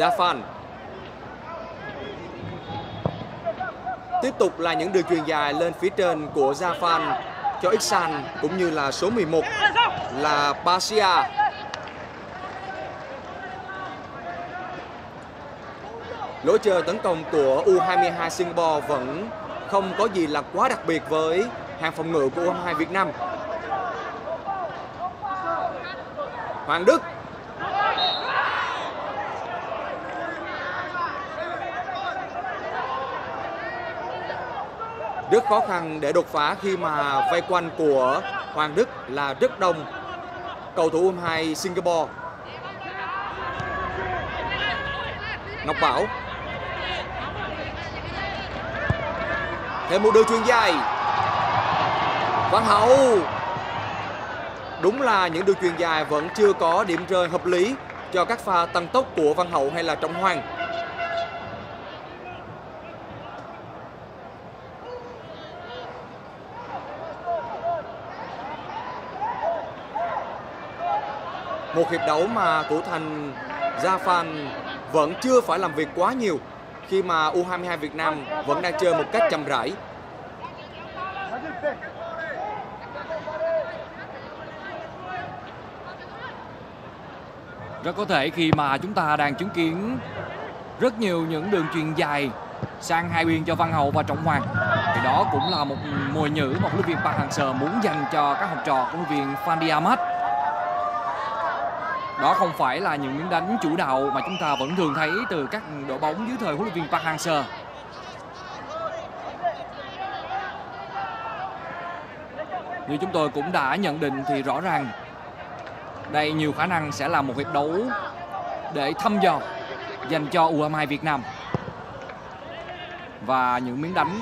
Zafan Tiếp tục là những đường truyền dài lên phía trên của Zafan cho Xan cũng như là số 11 là Pasia. Lối chơi tấn công của U22 Singapore vẫn không có gì là quá đặc biệt với hàng phòng ngự của U22 Việt Nam. Hoàng Đức rất khó khăn để đột phá khi mà vây quanh của Hoàng Đức là rất đông. Cầu thủ U22 Singapore. Ngọc Bảo. Thêm một đường chuyền dài. Văn Hậu. Đúng là những đường chuyền dài vẫn chưa có điểm rơi hợp lý cho các pha tăng tốc của Văn Hậu hay là Trọng Hoàng. Một hiệp đấu mà thủ thành Zafan vẫn chưa phải làm việc quá nhiều khi mà U22 Việt Nam vẫn đang chơi một cách chậm rãi. Rất có thể khi mà chúng ta đang chứng kiến rất nhiều những đường truyền dài sang hai biên cho Văn Hậu và Trọng Hoàng thì đó cũng là một mồi nhử mà huấn luyện viên Park Hang-seo muốn dành cho các học trò của huấn luyện viên Fandi Ahmad đó không phải là những miếng đánh chủ đạo mà chúng ta vẫn thường thấy từ các đội bóng dưới thời huấn luyện viên Park Hang-seo. Như chúng tôi cũng đã nhận định thì rõ ràng đây nhiều khả năng sẽ là một hiệp đấu để thăm dò dành cho U22 Việt Nam. Và những miếng đánh,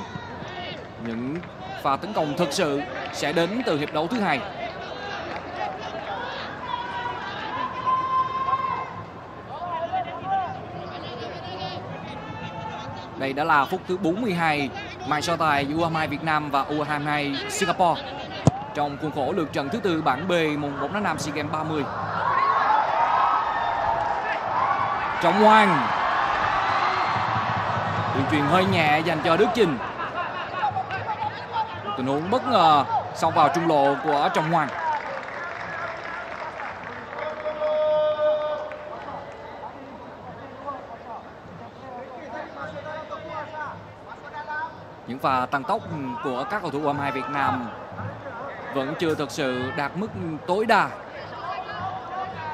những pha tấn công thực sự sẽ đến từ hiệp đấu thứ hai. Đây đã là phút thứ 42 màn so tài giữa U22 Việt Nam và U22 Singapore. Trong khuôn khổ lượt trận thứ tư, bảng B mùng 1 tháng 5 SEA Games 30. Trọng Hoàng. Đường truyền hơi nhẹ dành cho Đức Trình Tình huống bất ngờ Xong vào trung lộ của Trọng Hoàng. Những pha tăng tốc của các cầu thủ U22 Việt Nam vẫn chưa thực sự đạt mức tối đa.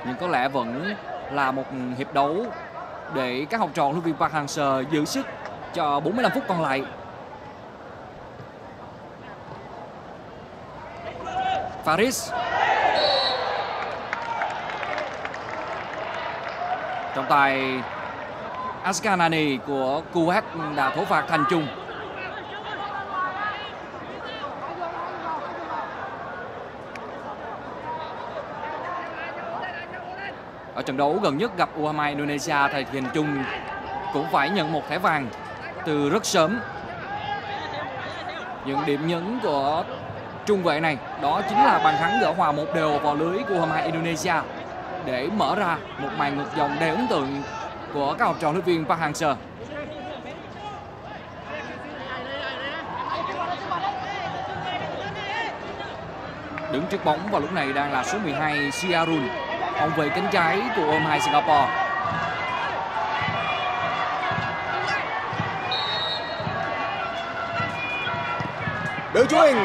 Nhưng có lẽ vẫn là một hiệp đấu để các học trò huấn luyện viên Park Hang-seo giữ sức cho 45 phút còn lại. Faris trong tay Askanani của Kuwait đã thổ phạt thành chung trận đấu gần nhất gặp U22 Indonesia thì Thiền Trung cũng phải nhận một thẻ vàng từ rất sớm những điểm nhấn của trung vệ này đó chính là bàn thắng gỡ hòa một đều vào lưới của U22 Indonesia để mở ra một màn ngược dòng đầy ấn tượng của các học trò huấn viên Park Hang-seo. Đứng trước bóng vào lúc này đang là số 12 Siarun, ông về cánh trái của U22 Singapore. Đường truyền.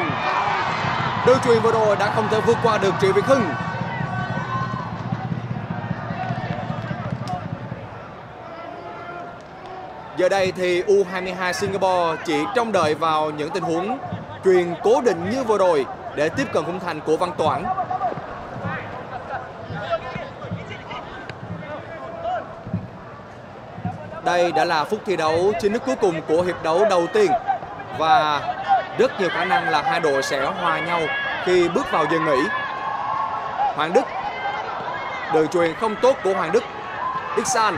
Đường truyền vừa rồi đã không thể vượt qua được Triệu Việt Hưng Giờ đây thì U22 Singapore chỉ trông đợi vào những tình huống truyền cố định như vừa rồi để tiếp cận khung thành của Văn Toản. Đây đã là phút thi đấu chính thức cuối cùng của hiệp đấu đầu tiên. Và rất nhiều khả năng là hai đội sẽ hòa nhau khi bước vào giờ nghỉ. Hoàng Đức đường truyền không tốt của Hoàng Đức. Ixan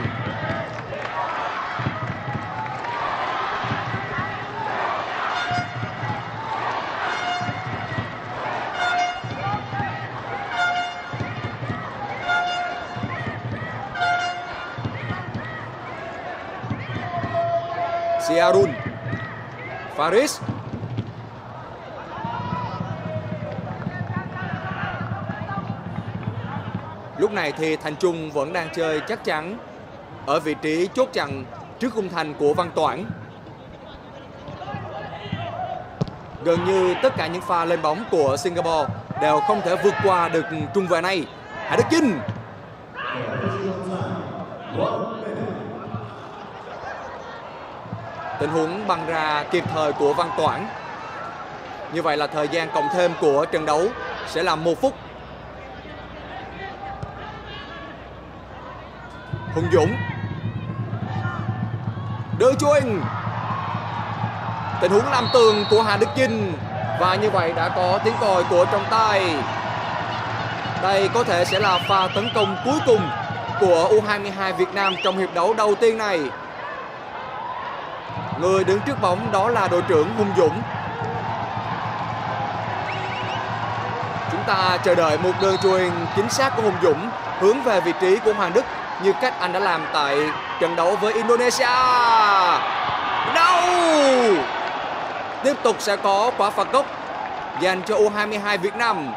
Siarun Paris Lúc này thì Thành Trung vẫn đang chơi chắc chắn ở vị trí chốt chặn trước khung thành của Văn Toản. Gần như tất cả những pha lên bóng của Singapore đều không thể vượt qua được trung vệ này. Hải Đức Chinh Tình huống băng ra kịp thời của Văn Toản. Như vậy là thời gian cộng thêm của trận đấu sẽ là một phút. Hùng Dũng. Đưa chuyền Tình huống làm tường của Hà Đức Chinh. Và như vậy đã có tiếng còi của trọng tài. Đây có thể sẽ là pha tấn công cuối cùng của U22 Việt Nam trong hiệp đấu đầu tiên này. Người đứng trước bóng đó là đội trưởng Hùng Dũng Chúng ta chờ đợi một đường truyền chính xác của Hùng Dũng hướng về vị trí của Hoàng Đức như cách anh đã làm tại trận đấu với Indonesia. Đâu. Tiếp tục sẽ có quả phạt góc dành cho U22 Việt Nam.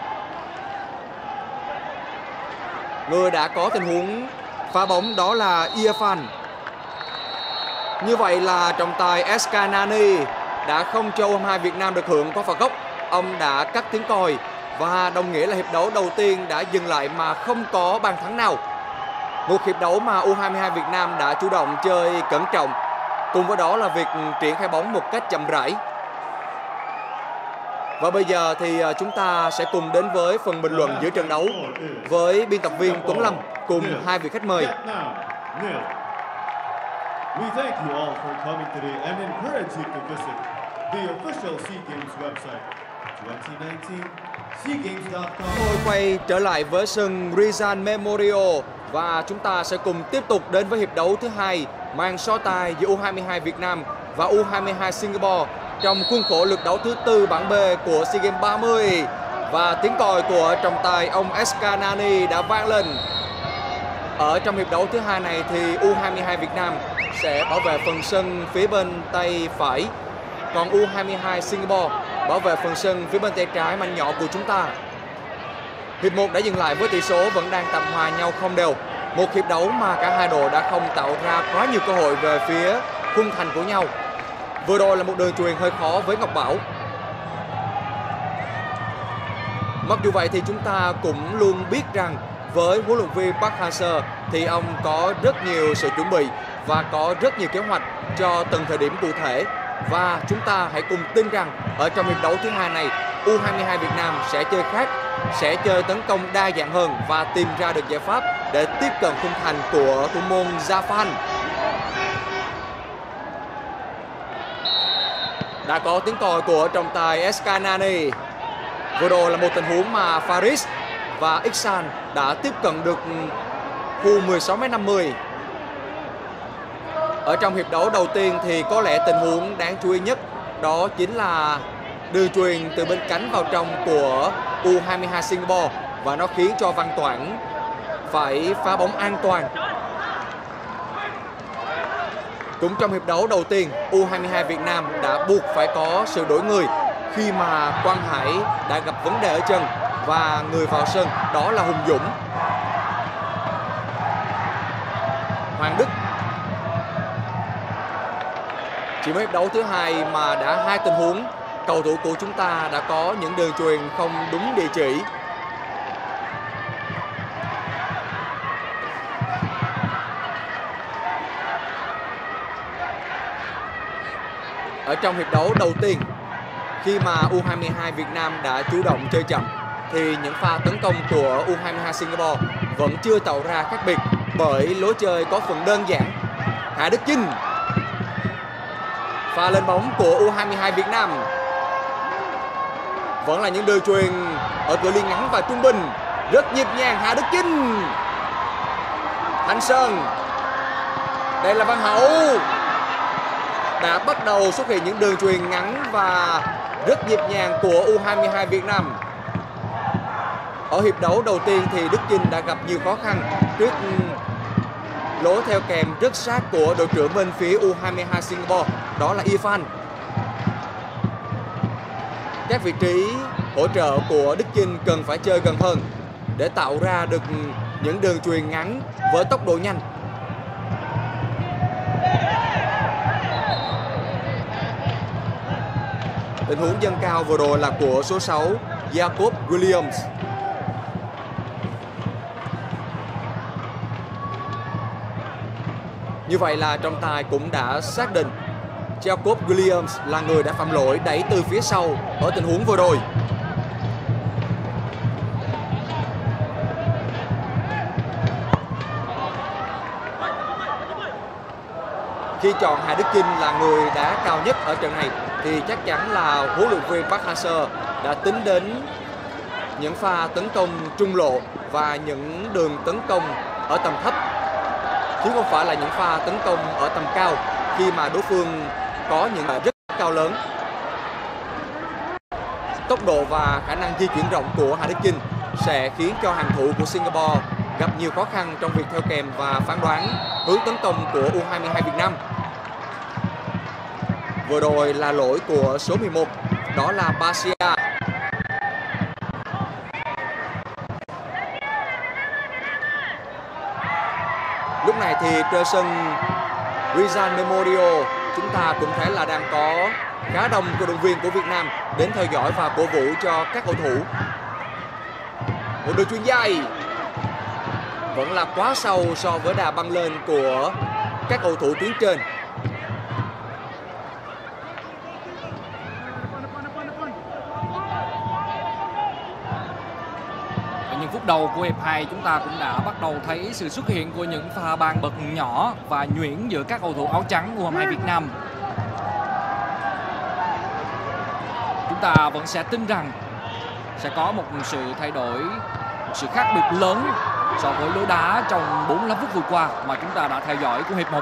Người đã có tình huống phá bóng đó là Irfan. Như vậy là trọng tài Escanani đã không cho U22 Việt Nam được hưởng quả phạt góc. Ông đã cắt tiếng còi và đồng nghĩa là hiệp đấu đầu tiên đã dừng lại mà không có bàn thắng nào. Một hiệp đấu mà U22 Việt Nam đã chủ động chơi cẩn trọng Cùng với đó là việc triển khai bóng một cách chậm rãi Và bây giờ thì à, chúng ta sẽ cùng đến với phần bình luận giữa trận đấu Với biên tập viên Tuấn Lâm cùng hai vị khách mời We thank you all for coming today and encourage you to visit the official SEA Games website 2019 SeaGames.com Tôi quay trở lại với sân Rizal Memorial và chúng ta sẽ cùng tiếp tục đến với hiệp đấu thứ hai mang so tài giữa U22 Việt Nam và U22 Singapore trong khuôn khổ lượt đấu thứ tư bảng B của SEA Games 30 và tiếng còi của trọng tài ông Eskanani đã vang lên. Ở trong hiệp đấu thứ hai này thì U22 Việt Nam sẽ bảo vệ phần sân phía bên tay phải, còn U22 Singapore bảo vệ phần sân phía bên tay trái mảnh nhỏ của chúng ta. Hiệp 1 đã dừng lại với tỷ số vẫn đang tạm hòa nhau không đều. Một hiệp đấu mà cả hai đội đã không tạo ra quá nhiều cơ hội về phía khung thành của nhau. Vừa rồi là một đường truyền hơi khó với Ngọc Bảo. Mặc dù vậy thì chúng ta cũng luôn biết rằng với huấn luyện viên Park Hang-seo thì ông có rất nhiều sự chuẩn bị và có rất nhiều kế hoạch cho từng thời điểm cụ thể và chúng ta hãy cùng tin rằng ở trong hiệp đấu thứ hai này U22 Việt Nam sẽ chơi khác, sẽ chơi tấn công đa dạng hơn và tìm ra được giải pháp để tiếp cận khung thành của thủ môn Zafan. Đã có tiếng còi của trọng tài Escanani. Vừa rồi là một tình huống mà Faris và Iksan đã tiếp cận được khu 16m50. Ở trong hiệp đấu đầu tiên thì có lẽ tình huống đáng chú ý nhất đó chính là đường truyền từ bên cánh vào trong của U22 Singapore và nó khiến cho Văn Toản phải phá bóng an toàn. Cũng trong hiệp đấu đầu tiên, U22 Việt Nam đã buộc phải có sự đổi người khi mà Quang Hải đã gặp vấn đề ở chân và người vào sân đó là Hùng Dũng. Hoàng Đức chỉ mới hiệp đấu thứ hai mà đã hai tình huống cầu thủ của chúng ta đã có những đường truyền không đúng địa chỉ ở trong hiệp đấu đầu tiên, khi mà U22 Việt Nam đã chủ động chơi chậm, thì những pha tấn công của U22 Singapore vẫn chưa tạo ra khác biệt bởi lối chơi có phần đơn giản. hạ Đức Chinh pha lên bóng của U22 Việt Nam. Vẫn là những đường truyền ở cự ly ngắn và trung bình. Rất nhịp nhàng, Hà Đức Chinh. Thanh Sơn. Đây là Văn Hậu. Đã bắt đầu xuất hiện những đường truyền ngắn và rất nhịp nhàng của U22 Việt Nam. Ở hiệp đấu đầu tiên thì Đức Chinh đã gặp nhiều khó khăn. Trước lối theo kèm rất sát của đội trưởng bên phía U22 Singapore, đó là Irfan các vị trí hỗ trợ của Đức Chinh cần phải chơi gần hơn để tạo ra được những đường truyền ngắn với tốc độ nhanh. Tình huống dâng cao vừa rồi là của số 6 Jacob Williams. Như vậy là trọng tài cũng đã xác định Jacob Williams là người đã phạm lỗi đẩy từ phía sau ở tình huống vừa rồi. Khi chọn Hà Đức Chinh là người đá cao nhất ở trận này, thì chắc chắn là huấn luyện viên Park Hang-seo đã tính đến những pha tấn công trung lộ và những đường tấn công ở tầm thấp chứ không phải là những pha tấn công ở tầm cao khi mà đối phương có những rất cao lớn tốc độ và khả năng di chuyển rộng của Hà Đức Chinh sẽ khiến cho hàng thủ của Singapore gặp nhiều khó khăn trong việc theo kèm và phán đoán hướng tấn công của U22 Việt Nam. Vừa rồi là lỗi của số 11, đó là Basia. Lúc này thì trên sân, Rizal Memorial, chúng ta cũng thấy là đang có khá đông cổ động viên của Việt Nam đến theo dõi và cổ vũ cho các cầu thủ. Một đường chuyền dài vẫn là quá sâu so với đà băng lên của các cầu thủ tuyến trên. Đầu của hiệp 2 chúng ta cũng đã bắt đầu thấy sự xuất hiện của những pha bàn bật nhỏ và nhuyễn giữa các cầu thủ áo trắng của U22 Việt Nam. Chúng ta vẫn sẽ tin rằng sẽ có một sự thay đổi, một sự khác biệt lớn so với lối đá trong 45 phút vừa qua mà chúng ta đã theo dõi của hiệp 1.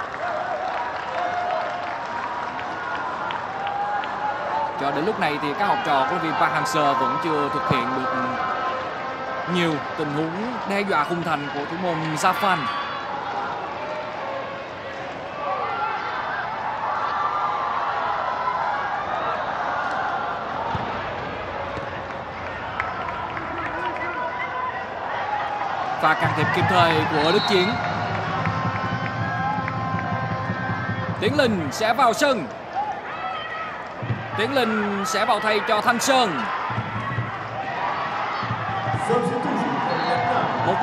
Cho đến lúc này thì các học trò của viên Park Hang-seo vẫn chưa thực hiện được nhiều tình huống đe dọa khung thành của thủ môn Zafan. Và can thiệp kịp thời của Đức Chiến. Tiến Linh sẽ vào sân. Tiến Linh sẽ vào thay cho Thanh Sơn.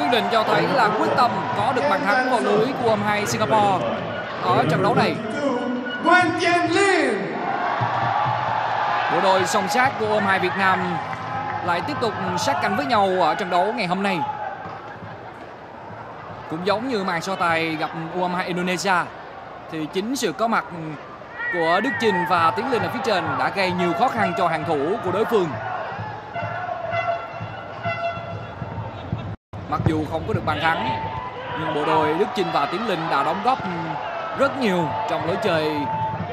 Quyết định cho thấy là quyết tâm có được bàn thắng vào lưới của U22 Singapore ở trận đấu này. bộ đội song sát của U22 Việt Nam lại tiếp tục sát cánh với nhau ở trận đấu ngày hôm nay cũng giống như màn so tài gặp U22 Indonesia, thì chính sự có mặt của Đức Trình và Tiến Linh ở phía trên đã gây nhiều khó khăn cho hàng thủ của đối phương dù không có được bàn thắng, nhưng bộ đội Đức Trinh và Tiến Linh đã đóng góp rất nhiều trong lối chơi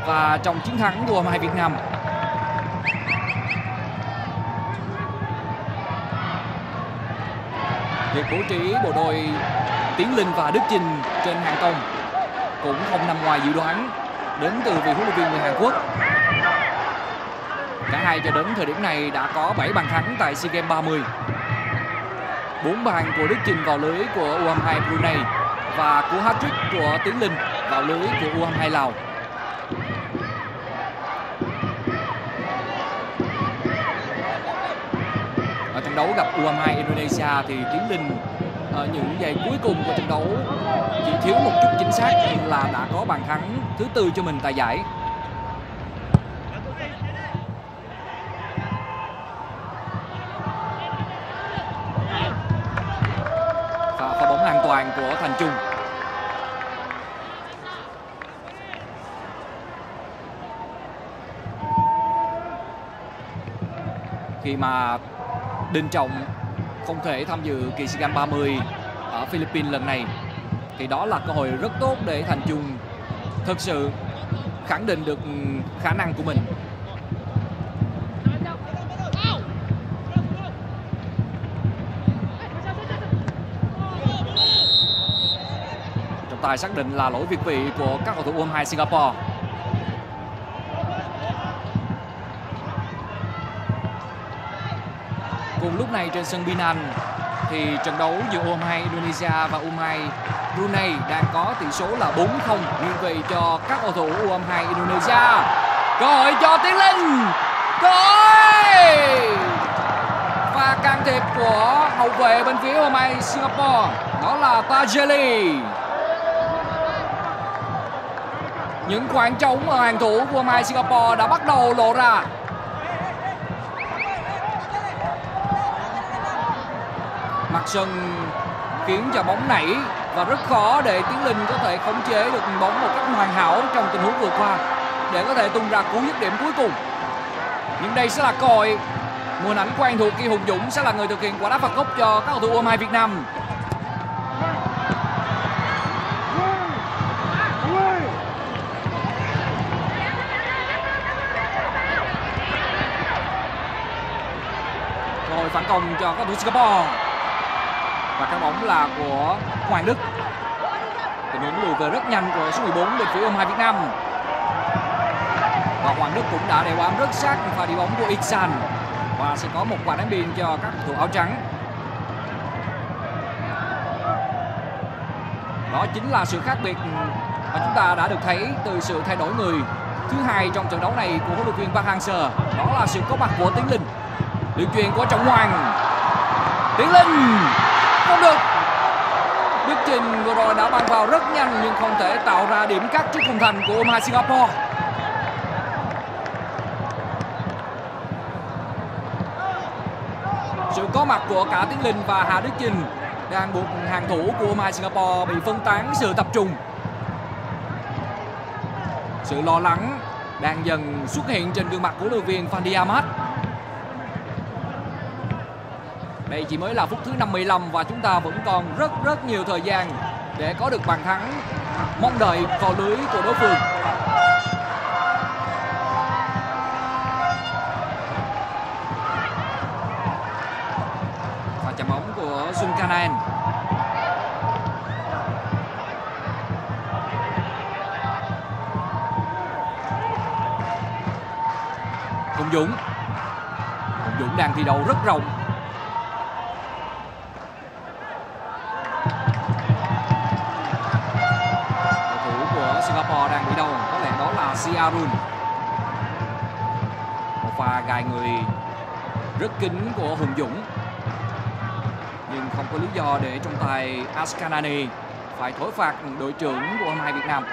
và trong chiến thắng của hai Việt Nam việc bố trí bộ đội Tiến Linh và Đức Trinh trên hàng công cũng không nằm ngoài dự đoán đến từ vị huấn luyện viên người Hàn Quốc. Cả hai cho đến thời điểm này đã có 7 bàn thắng tại SEA Games 30 bốn bàn của Đức Trình vào lưới của U22 Brunei và cú hat-trick của Tiến Linh vào lưới của U22 Lào. Ở trận đấu gặp U22 Indonesia thì Tiến Linh, ở những giây cuối cùng của trận đấu chỉ thiếu một chút chính xác nhưng là đã có bàn thắng thứ tư cho mình tại giải khi mà Đinh Trọng không thể tham dự kỳ SEA Games 30 ở Philippines lần này, thì đó là cơ hội rất tốt để Thành Trung thực sự khẳng định được khả năng của mình. Trọng tài xác định là lỗi việt vị của các cầu thủ U22 Singapore. Cùng lúc này trên sân Binan thì trận đấu giữa U22 Indonesia và U22 Brunei đang có tỷ số là 4-0 nghiêng về cho các cầu thủ U22 Indonesia. Cơ hội cho Tiến Linh. Cơ hội! Và can thiệp của hậu vệ bên phía U22 Singapore, đó là Tajeli. Những khoảng trống ở hàng thủ của U22 Singapore đã bắt đầu lộ ra. Mặt sân khiến cho bóng nảy và rất khó để Tiến Linh có thể khống chế được bóng một cách hoàn hảo trong tình huống vừa qua để có thể tung ra cú dứt điểm cuối cùng. Nhưng đây sẽ là còi. Mùa ảnh quen thuộc khi Hùng Dũng sẽ là người thực hiện quả đá phạt góc cho các cầu thủ U22 Việt Nam. Rồi phản công cho các cầu thủ Singapore cái bóng là của Hoàng Đức. Tình huống lùi về rất nhanh của số 14 bên phía U22 Việt Nam. Và Hoàng Đức cũng đã đè bám rất sát pha đi bóng của Iksan và sẽ có một quả đánh biên cho các cầu thủ áo trắng. Đó chính là sự khác biệt mà chúng ta đã được thấy từ sự thay đổi người thứ hai trong trận đấu này của huấn luyện viên Park Hang-seo. Đó là sự có mặt của Tiến Linh. Đường truyền của Trọng Hoàng. Tiến Linh! Không được. Đức Trình vừa rồi đã băng vào rất nhanh nhưng không thể tạo ra điểm cắt trước khung thành của U22 Singapore. Sự có mặt của cả Tiến Linh và Hà Đức Trình đang buộc hàng thủ của U22 Singapore bị phân tán sự tập trung. Sự lo lắng đang dần xuất hiện trên gương mặt của đội viên Fandi Ahmad đây chỉ mới là phút thứ 55 và chúng ta vẫn còn rất rất nhiều thời gian để có được bàn thắng mong đợi vào lưới của đối phương. Và chạm bóng của Zulkarnain. Hùng Dũng Hùng Dũng đang thi đấu rất rộng Cameroon một pha gài người rất kín của Hùng Dũng. Nhưng không có lý do để trọng tài Askanani phải thổi phạt đội trưởng của hôm nay Việt Nam.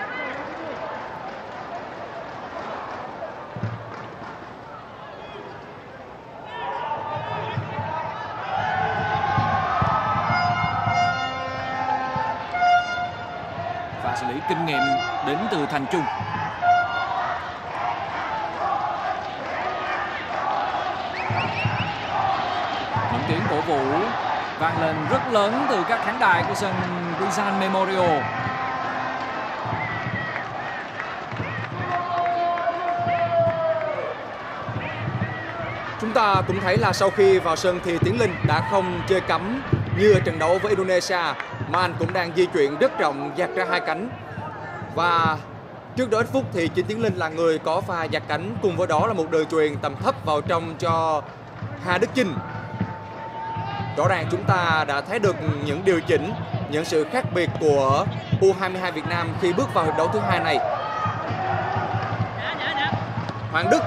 Và xử lý kinh nghiệm đến từ Thành Trung. Vang lên rất lớn từ các khán đài của sân Rizal Memorial. Chúng ta cũng thấy là sau khi vào sân thì Tiến Linh đã không chơi cắm như ở trận đấu với Indonesia, mà anh cũng đang di chuyển rất rộng, dạt ra hai cánh và trước đó ít phút thì chính Tiến Linh là người có pha dạt cánh, cùng với đó là một đường truyền tầm thấp vào trong cho Hà Đức Chinh rõ ràng chúng ta đã thấy được những điều chỉnh, những sự khác biệt của U22 Việt Nam khi bước vào hiệp đấu thứ hai này Hoàng Đức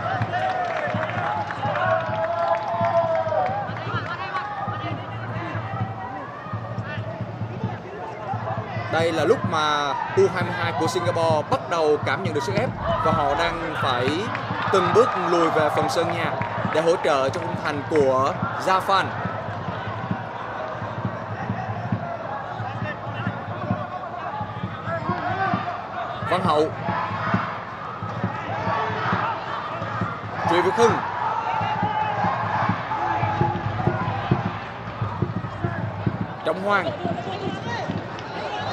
Đây là lúc mà U22 của Singapore bắt đầu cảm nhận được sức ép và họ đang phải từng bước lùi về phần sân nhà để hỗ trợ cho khung thành của Zafan. Văn Hậu. Truyền Việt Hưng Trọng Hoàng.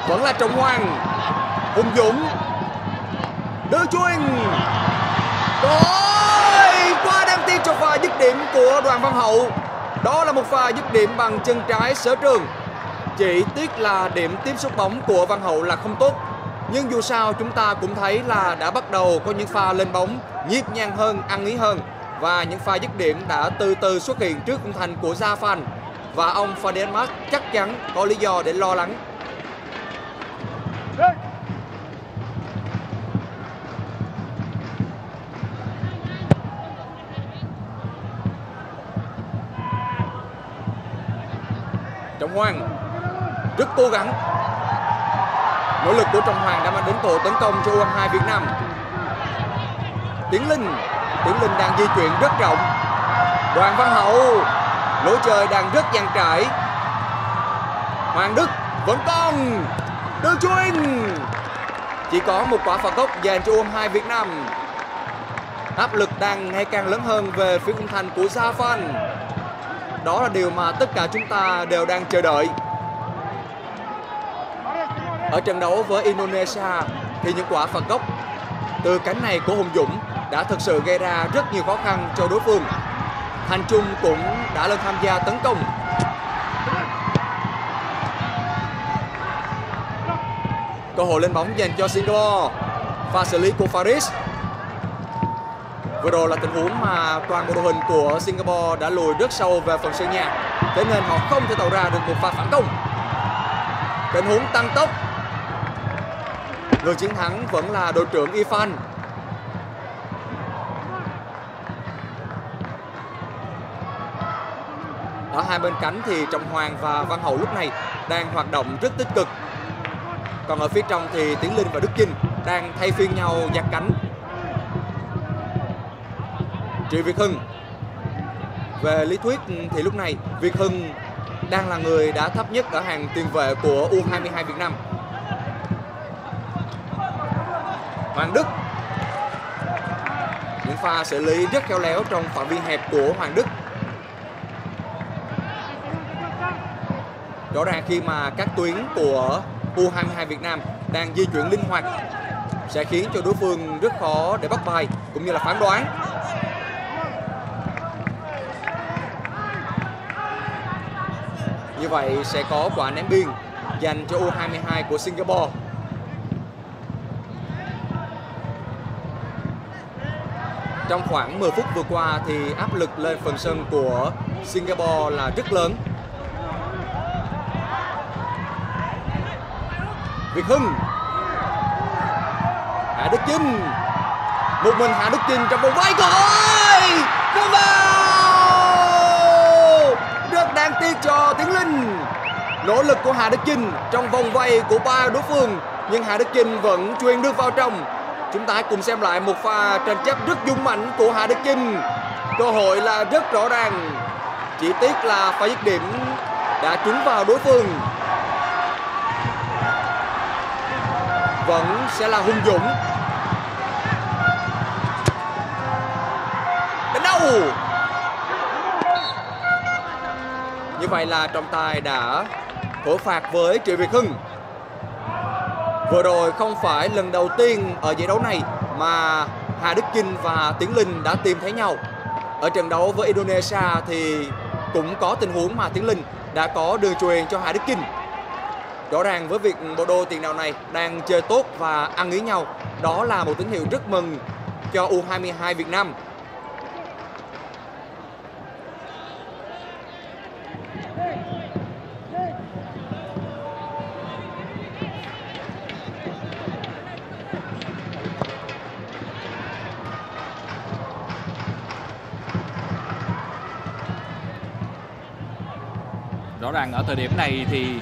Vẫn là trọng hoàng. Hùng dũng. Đưa chuyên rồi, qua đem tiếc cho pha dứt điểm của đoàn văn hậu. Đó là một pha dứt điểm bằng chân trái sở trường. Chỉ tiếc là điểm tiếp xúc bóng của văn hậu là không tốt nhưng dù sao, chúng ta cũng thấy là đã bắt đầu có những pha lên bóng, nhịp nhàng hơn, ăn ý hơn. Và những pha dứt điểm đã từ từ xuất hiện trước khung thành của Gia Phan và ông Ferdinand chắc chắn có lý do để lo lắng. Trọng Hoàng rất cố gắng nỗ lực của Trọng Hoàng đã mang đến tổ tấn công cho U22 Việt Nam. Tiến Linh Tiến Linh đang di chuyển rất rộng. Đoàn Văn Hậu, lối chơi đang rất dàn trải. Hoàng Đức vẫn còn. Đưa Chuyên. Chỉ có một quả phạt góc dành cho U22 Việt Nam. Áp lực đang ngày càng lớn hơn về phía khung thành của Gia Phan. Đó là điều mà tất cả chúng ta đều đang chờ đợi ở trận đấu với Indonesia thì những quả phạt góc từ cánh này của Hùng Dũng đã thực sự gây ra rất nhiều khó khăn cho đối phương. Thành Trung cũng đã lên tham gia tấn công. Cơ hội lên bóng dành cho Singapore. Pha xử lý của Faris. Vừa rồi là tình huống mà toàn bộ đội hình của Singapore đã lùi rất sâu về phần sân nhà. Thế nên họ không thể tạo ra được một pha phản công. Tình huống tăng tốc người chiến thắng vẫn là đội trưởng Ifan. Ở hai bên cánh thì Trọng Hoàng và Văn Hậu lúc này đang hoạt động rất tích cực. Còn ở phía trong thì Tiến Linh và Đức Chinh đang thay phiên nhau giặt cánh. Triệu Việt Hưng. Về lý thuyết thì lúc này Việt Hưng đang là người đã thấp nhất ở hàng tiền vệ của U22 Việt Nam. Hoàng Đức những pha xử lý rất khéo léo trong phạm vi hẹp của Hoàng Đức rõ ràng khi mà các tuyến của U22 Việt Nam đang di chuyển linh hoạt, sẽ khiến cho đối phương rất khó để bắt bài cũng như là phán đoán. Như vậy sẽ có quả ném biên dành cho U22 của Singapore. Trong khoảng 10 phút vừa qua thì áp lực lên phần sân của Singapore là rất lớn. Việt Hưng, Hạ Đức Chinh. Một mình Hạ Đức Chinh trong vòng vây cơ hội Không vào! Rất đáng tiếc cho Tiến Linh. Nỗ lực của Hà Đức Chinh trong vòng vây của ba đối phương, Nhưng Hà Đức Chinh vẫn truyền được vào trong. Chúng ta hãy cùng xem lại một pha tranh chấp rất dung mạnh của Hà Đức Chinh Cơ hội là rất rõ ràng. Chỉ tiếc là pha dứt điểm đã trúng vào đối phương. Vẫn sẽ là hung dũng. Đánh đâu, như vậy là trọng tài đã thổi phạt với triệu việt hưng vừa rồi không phải lần đầu tiên ở giải đấu này mà hà đức chinh và tiến linh đã tìm thấy nhau. Ở trận đấu với indonesia thì cũng có tình huống mà tiến linh đã có đường truyền cho hà đức chinh. Rõ ràng với việc bộ đôi tiền đạo này đang chơi tốt và ăn ý nhau, đó là một tín hiệu rất mừng cho U22 Việt Nam. Rằng ở thời điểm này thì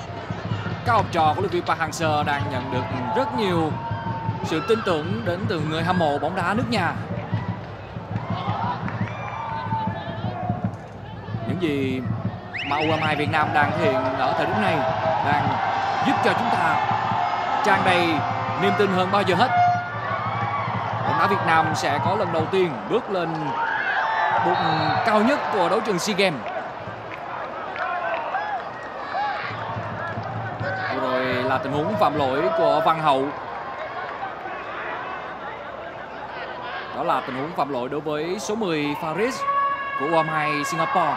các học trò của luyện viên Park Hang-seo đang nhận được rất nhiều sự tin tưởng đến từ người hâm mộ bóng đá nước nhà. Những gì mà U22 Việt Nam đang thể hiện ở thời điểm này đang giúp cho chúng ta tràn đầy niềm tin hơn bao giờ hết. Bóng đá Việt Nam sẽ có lần đầu tiên bước lên bục cao nhất của đấu trường SEA Games rồi là tình huống phạm lỗi của Văn Hậu. Đó là tình huống phạm lỗi đối với số 10 Faris của U22 Singapore.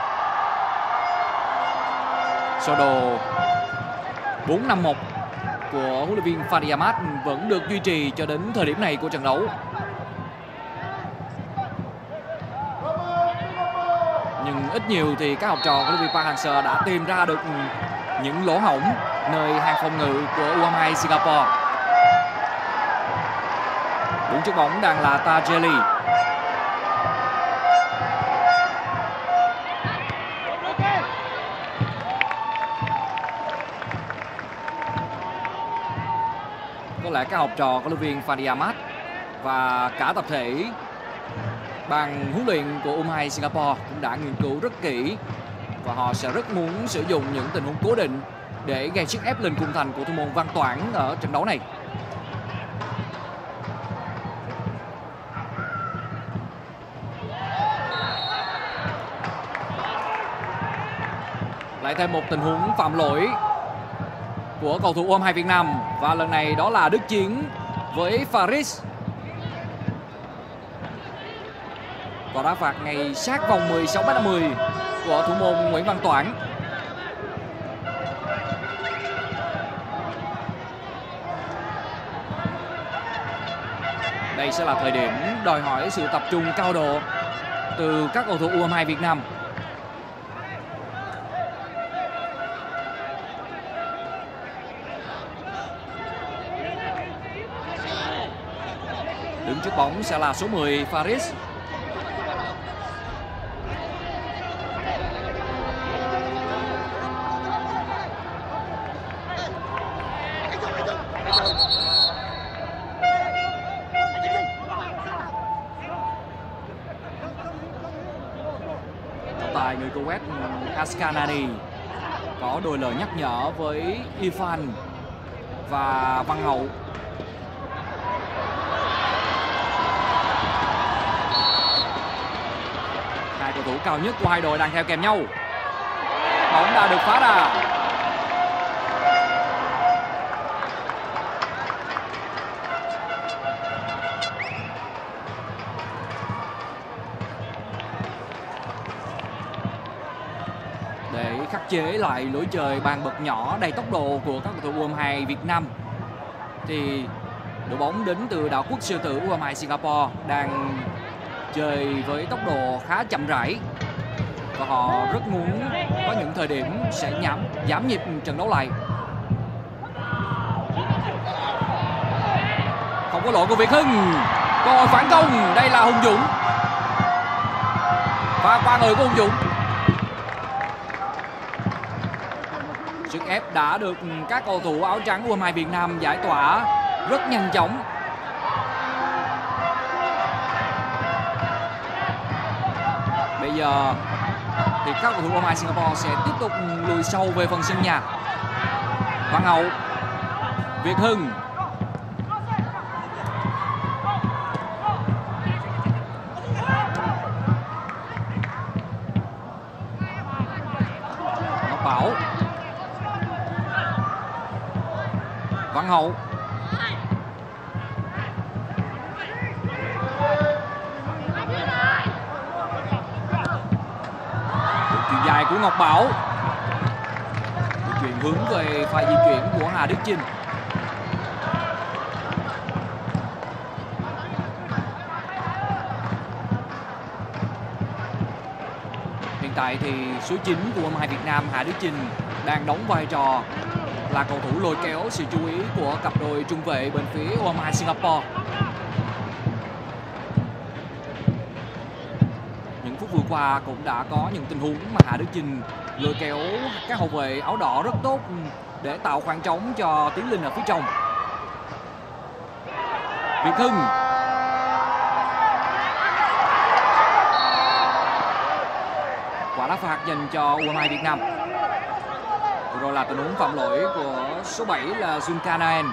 Sơ đồ 451 của huấn luyện viên Fadi Ahmad vẫn được duy trì cho đến thời điểm này của trận đấu. Nhưng ít nhiều thì các học trò của huấn luyện viên Park Hang-seo đã tìm ra được những lỗ hổng nơi hàng phòng ngự của U22 Singapore. Đứng trước bóng đang là Tajeli. Có lẽ các học trò của luyện viên Fadi Ahmad và cả tập thể ban huấn luyện của U22 Singapore cũng đã nghiên cứu rất kỹ và họ sẽ rất muốn sử dụng những tình huống cố định để gây sức ép lên khung thành của thủ môn Văn Toản ở trận đấu này. Lại thêm một tình huống phạm lỗi của cầu thủ U22 Việt Nam và lần này đó là Đức Chiến với Faris. Quả đá phạt ngay sát vòng 16 m 10 của thủ môn Nguyễn Văn Toản. Đây sẽ là thời điểm đòi hỏi sự tập trung cao độ từ các cầu thủ U22 Việt Nam. Đứng trước bóng sẽ là số 10 Faris. trọng tài người Kuwait Askanani có đôi lời nhắc nhở với Irfan và Văn Hậu. Hai cầu thủ cao nhất của hai đội đang theo kèm nhau. Bóng đã được phá ra. Chế lại lối chơi bàn bật nhỏ đầy tốc độ của các cầu thủ U22 Việt Nam. Thì đội bóng đến từ đảo quốc sư tử U22 Singapore đang chơi với tốc độ khá chậm rãi. Và họ rất muốn có những thời điểm sẽ nhắm giảm nhịp trận đấu lại. Không có lỗi của Việt Hưng. Cơ hội phản công. Đây là Hùng Dũng. Và qua người của Hùng Dũng sức ép đã được ừ, các cầu thủ áo trắng U22 Việt Nam giải tỏa rất nhanh chóng. Bây giờ thì các cầu thủ U22 Singapore sẽ tiếp tục ừ, lùi sâu về phần sân nhà. Văn Hậu Việt Hưng Văn Hậu. Đường chuyền dài của Ngọc Bảo. Chuyển hướng về pha di chuyển của Hà Đức Chinh. Hiện tại thì số 9 của U22 Việt Nam, Hà Đức Chinh đang đóng vai trò là cầu thủ lôi kéo sự chú ý của cặp đôi trung vệ bên phía U22 Singapore. Những phút vừa qua cũng đã có những tình huống mà Hà Đức Chinh lôi kéo các hậu vệ áo đỏ rất tốt để tạo khoảng trống cho Tiến Linh ở phía trong. Việt Hưng quả đá phạt dành cho U22 Việt Nam. Là tình huống phạm lỗi của số 7 là Zulkarnaen.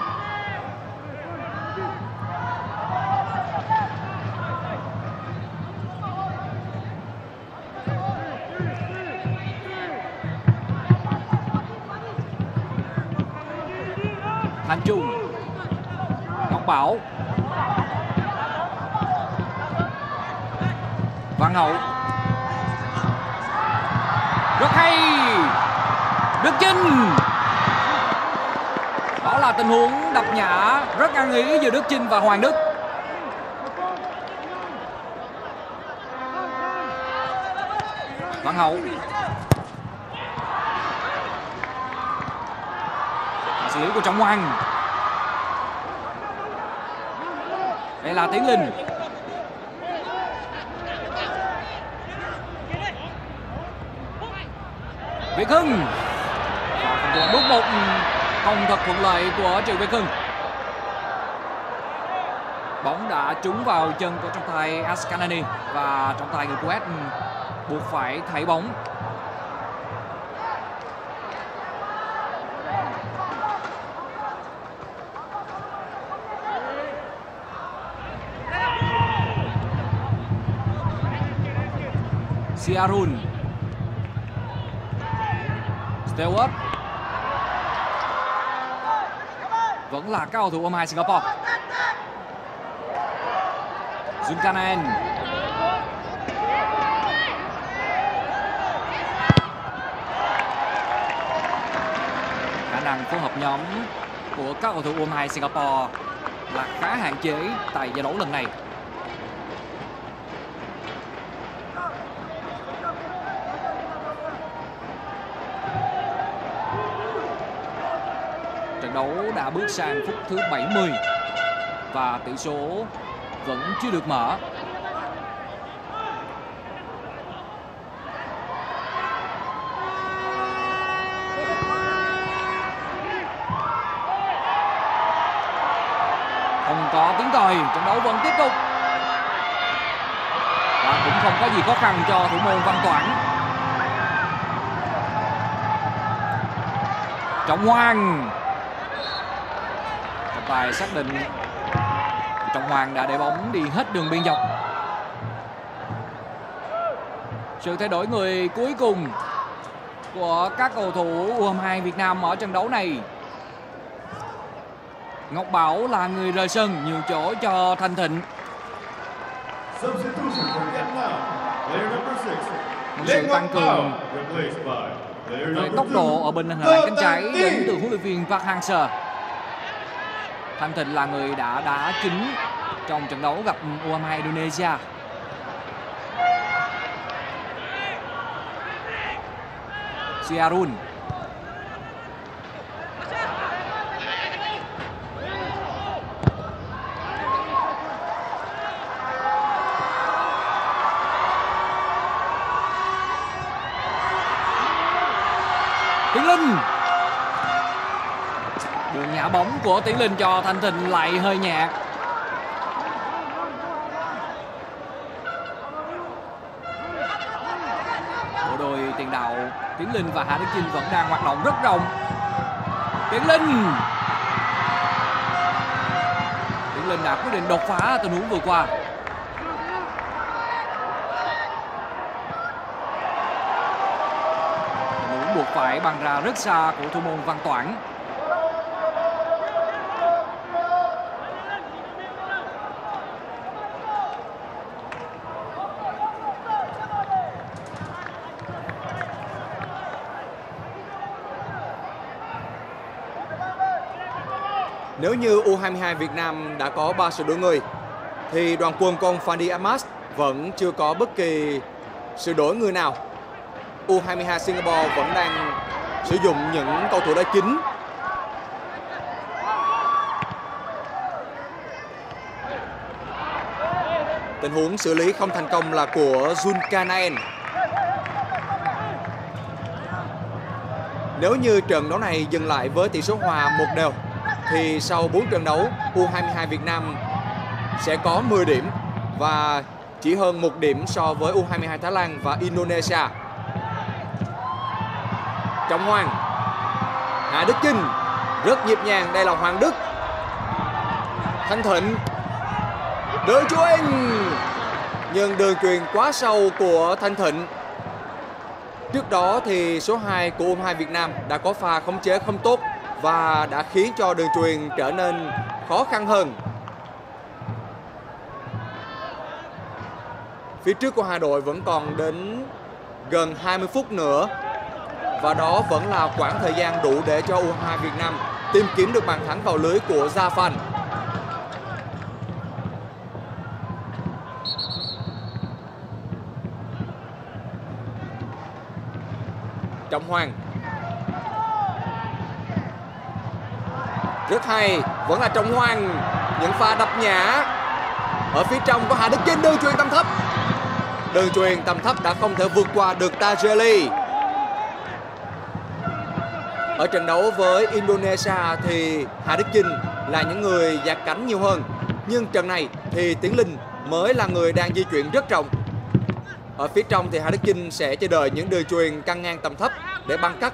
thành Trung Ngọc Bảo. Văn Hậu. Rất hay. Đức Chinh. Đó là tình huống đập nhã rất ăn ý giữa Đức Chinh và Hoàng Đức. Văn Hậu. Xử lý của Trọng Hoàng. Đây là Tiến Linh. Việt Hưng và Đúc một. Ừ, Không thật thuận lợi của Triệu Việt Hưng. Bóng đã trúng vào chân của trọng tài Ascanani và trọng tài người Kuwait ừ, buộc phải thay bóng. Siarun. Stewart vẫn là các cầu thủ U22 Singapore. Zulkarnaen khả năng phối hợp nhóm của các cầu thủ U22 Singapore là khá hạn chế tại giải đấu lần này. Đấu đã bước sang phút thứ 70 và tỷ số vẫn chưa được mở. Không có tiếng còi, trận đấu vẫn tiếp tục. Và cũng không có gì khó khăn cho thủ môn Văn Toản. Trọng Hoàng tài xác định trọng hoàng đã để bóng đi hết đường biên dọc. Sự thay đổi người cuối cùng của các cầu thủ U22 Việt Nam ở trận đấu này. Ngọc Bảo là người rời sân nhiều chỗ cho Thanh Thịnh. Một sự tăng cường về tốc độ ở bên hành lang cánh trái đến từ huấn luyện viên Park Hang-seo Phan Thịnh là người đã đá chính trong trận đấu gặp U22 Indonesia. Siarun của Tiến Linh cho Thanh Thịnh lại hơi nhẹ. Bộ đôi tiền đạo Tiến Linh và Hà Đức Chinh vẫn đang hoạt động rất rộng. Tiến Linh! Tiến Linh đã quyết định đột phá tình huống vừa qua. Tình huống buộc phải băng ra rất xa của thủ môn Văn Toản. Nếu như U22 Việt Nam đã có 3 sự đổi người, thì đoàn quân của ông Fandi Ahmad vẫn chưa có bất kỳ sự đổi người nào. U22 Singapore vẫn đang sử dụng những cầu thủ đá chính Tình huống xử lý không thành công là của Zulkarnaen. Nếu như trận đấu này dừng lại với tỷ số hòa một đều thì sau 4 trận đấu U22 Việt Nam sẽ có 10 điểm và chỉ hơn một điểm so với U22 Thái Lan và Indonesia. Trọng Hoàng, Hạ Đức Chinh, rất nhịp nhàng, đây là Hoàng Đức. Thanh Thịnh Đường truyền Nhưng đường truyền quá sâu của Thanh Thịnh. Trước đó thì số 2 của U22 Việt Nam đã có pha khống chế không tốt và đã khiến cho đường truyền trở nên khó khăn hơn. Phía trước của hai đội vẫn còn đến gần 20 phút nữa và đó vẫn là khoảng thời gian đủ để cho U2 Việt Nam tìm kiếm được bàn thắng vào lưới của Gia Phan. Trọng Hoàng Rất hay, Vẫn là Trọng Hoàng Những pha đập nhã Ở phía trong có Hà Đức Chinh đường truyền tầm thấp. Đường truyền tầm thấp đã không thể vượt qua được Tajeli. Ở trận đấu với Indonesia thì Hà Đức Chinh là những người giạt cánh nhiều hơn. Nhưng trận này thì Tiến Linh mới là người đang di chuyển rất rộng. Ở phía trong thì Hà Đức Chinh sẽ chờ đợi những đường truyền căng ngang tầm thấp để băng cắt.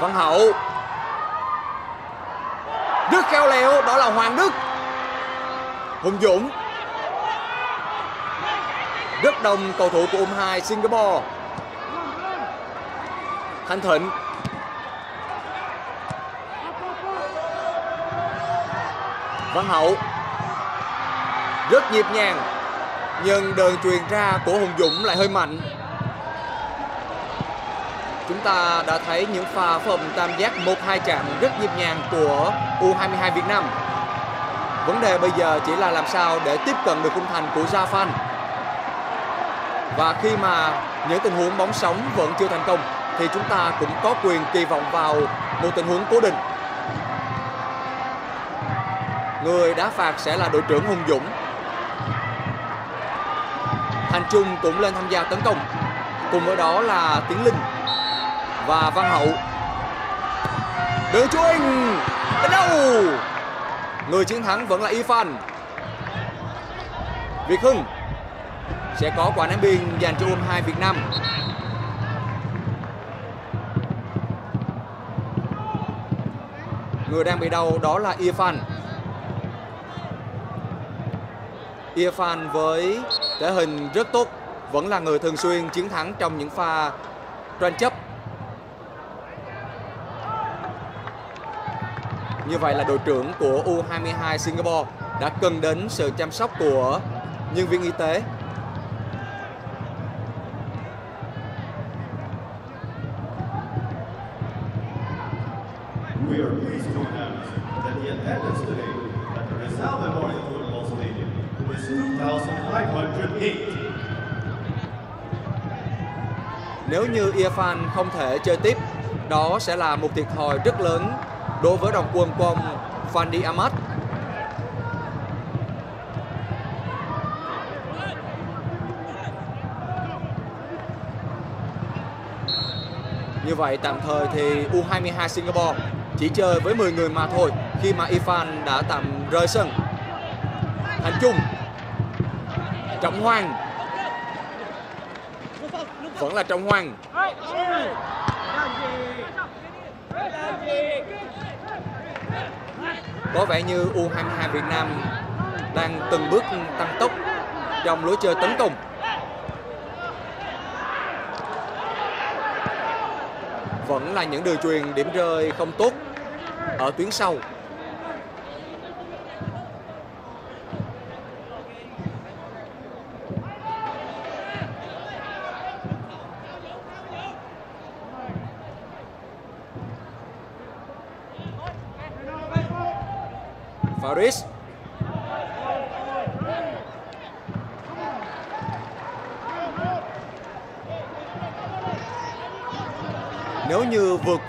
Văn Hậu. Đức khéo léo, đó là Hoàng Đức. Hùng Dũng. Rất đông, cầu thủ của U2 Singapore. Thanh Thịnh. Văn Hậu. Rất nhịp nhàng, nhưng đường truyền ra của Hùng Dũng lại hơi mạnh chúng ta đã thấy những pha phối tam giác một hai chạm rất nhịp nhàng của U22 Việt Nam. Vấn đề bây giờ chỉ là làm sao để tiếp cận được khung thành của Gia Phan. Và khi mà những tình huống bóng sống vẫn chưa thành công, thì chúng ta cũng có quyền kỳ vọng vào một tình huống cố định. Người đá phạt sẽ là đội trưởng Hùng Dũng. Thành Trung cũng lên tham gia tấn công. Cùng với đó là Tiến Linh. Và Văn Hậu. Đường truyền Đến đâu? Người chiến thắng vẫn là Ifan Việt Hưng Sẽ có quả ném biên dành cho U2 Việt Nam. Người đang bị đau đó là Irfan Irfan với thể hình rất tốt, vẫn là người thường xuyên chiến thắng trong những pha tranh chấp. Như vậy là đội trưởng của U22 Singapore đã cần đến sự chăm sóc của nhân viên y tế We are pleased to announce that the attendance today at the Rizal Memorial Football Stadium is 2,508. Nếu như Irfan không thể chơi tiếp, đó sẽ là một thiệt thòi rất lớn đối với đồng quân của ông Fandi Ahmad. Như vậy, tạm thời thì U22 Singapore chỉ chơi với 10 người mà thôi khi mà Ifan đã tạm rời sân. Thành Trung Trọng Hoàng Vẫn là Trọng Hoàng có vẻ như U22 Việt Nam đang từng bước tăng tốc trong lối chơi tấn công. Vẫn là những đường truyền điểm rơi không tốt ở tuyến sau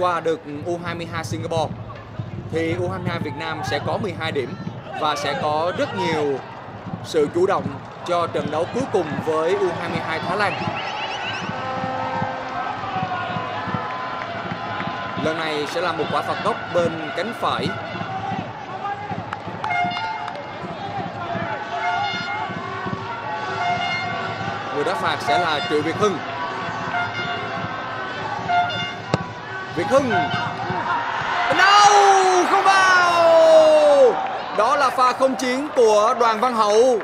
qua được U22 Singapore, thì U22 Việt Nam sẽ có 12 điểm và sẽ có rất nhiều sự chủ động cho trận đấu cuối cùng với U22 Thái Lan. Lần này sẽ là một quả phạt góc bên cánh phải. Người đá phạt sẽ là Triệu Việt Hưng. Việt Hưng Đâu, Không vào. Đó là pha không chiến của đoàn Văn Hậu.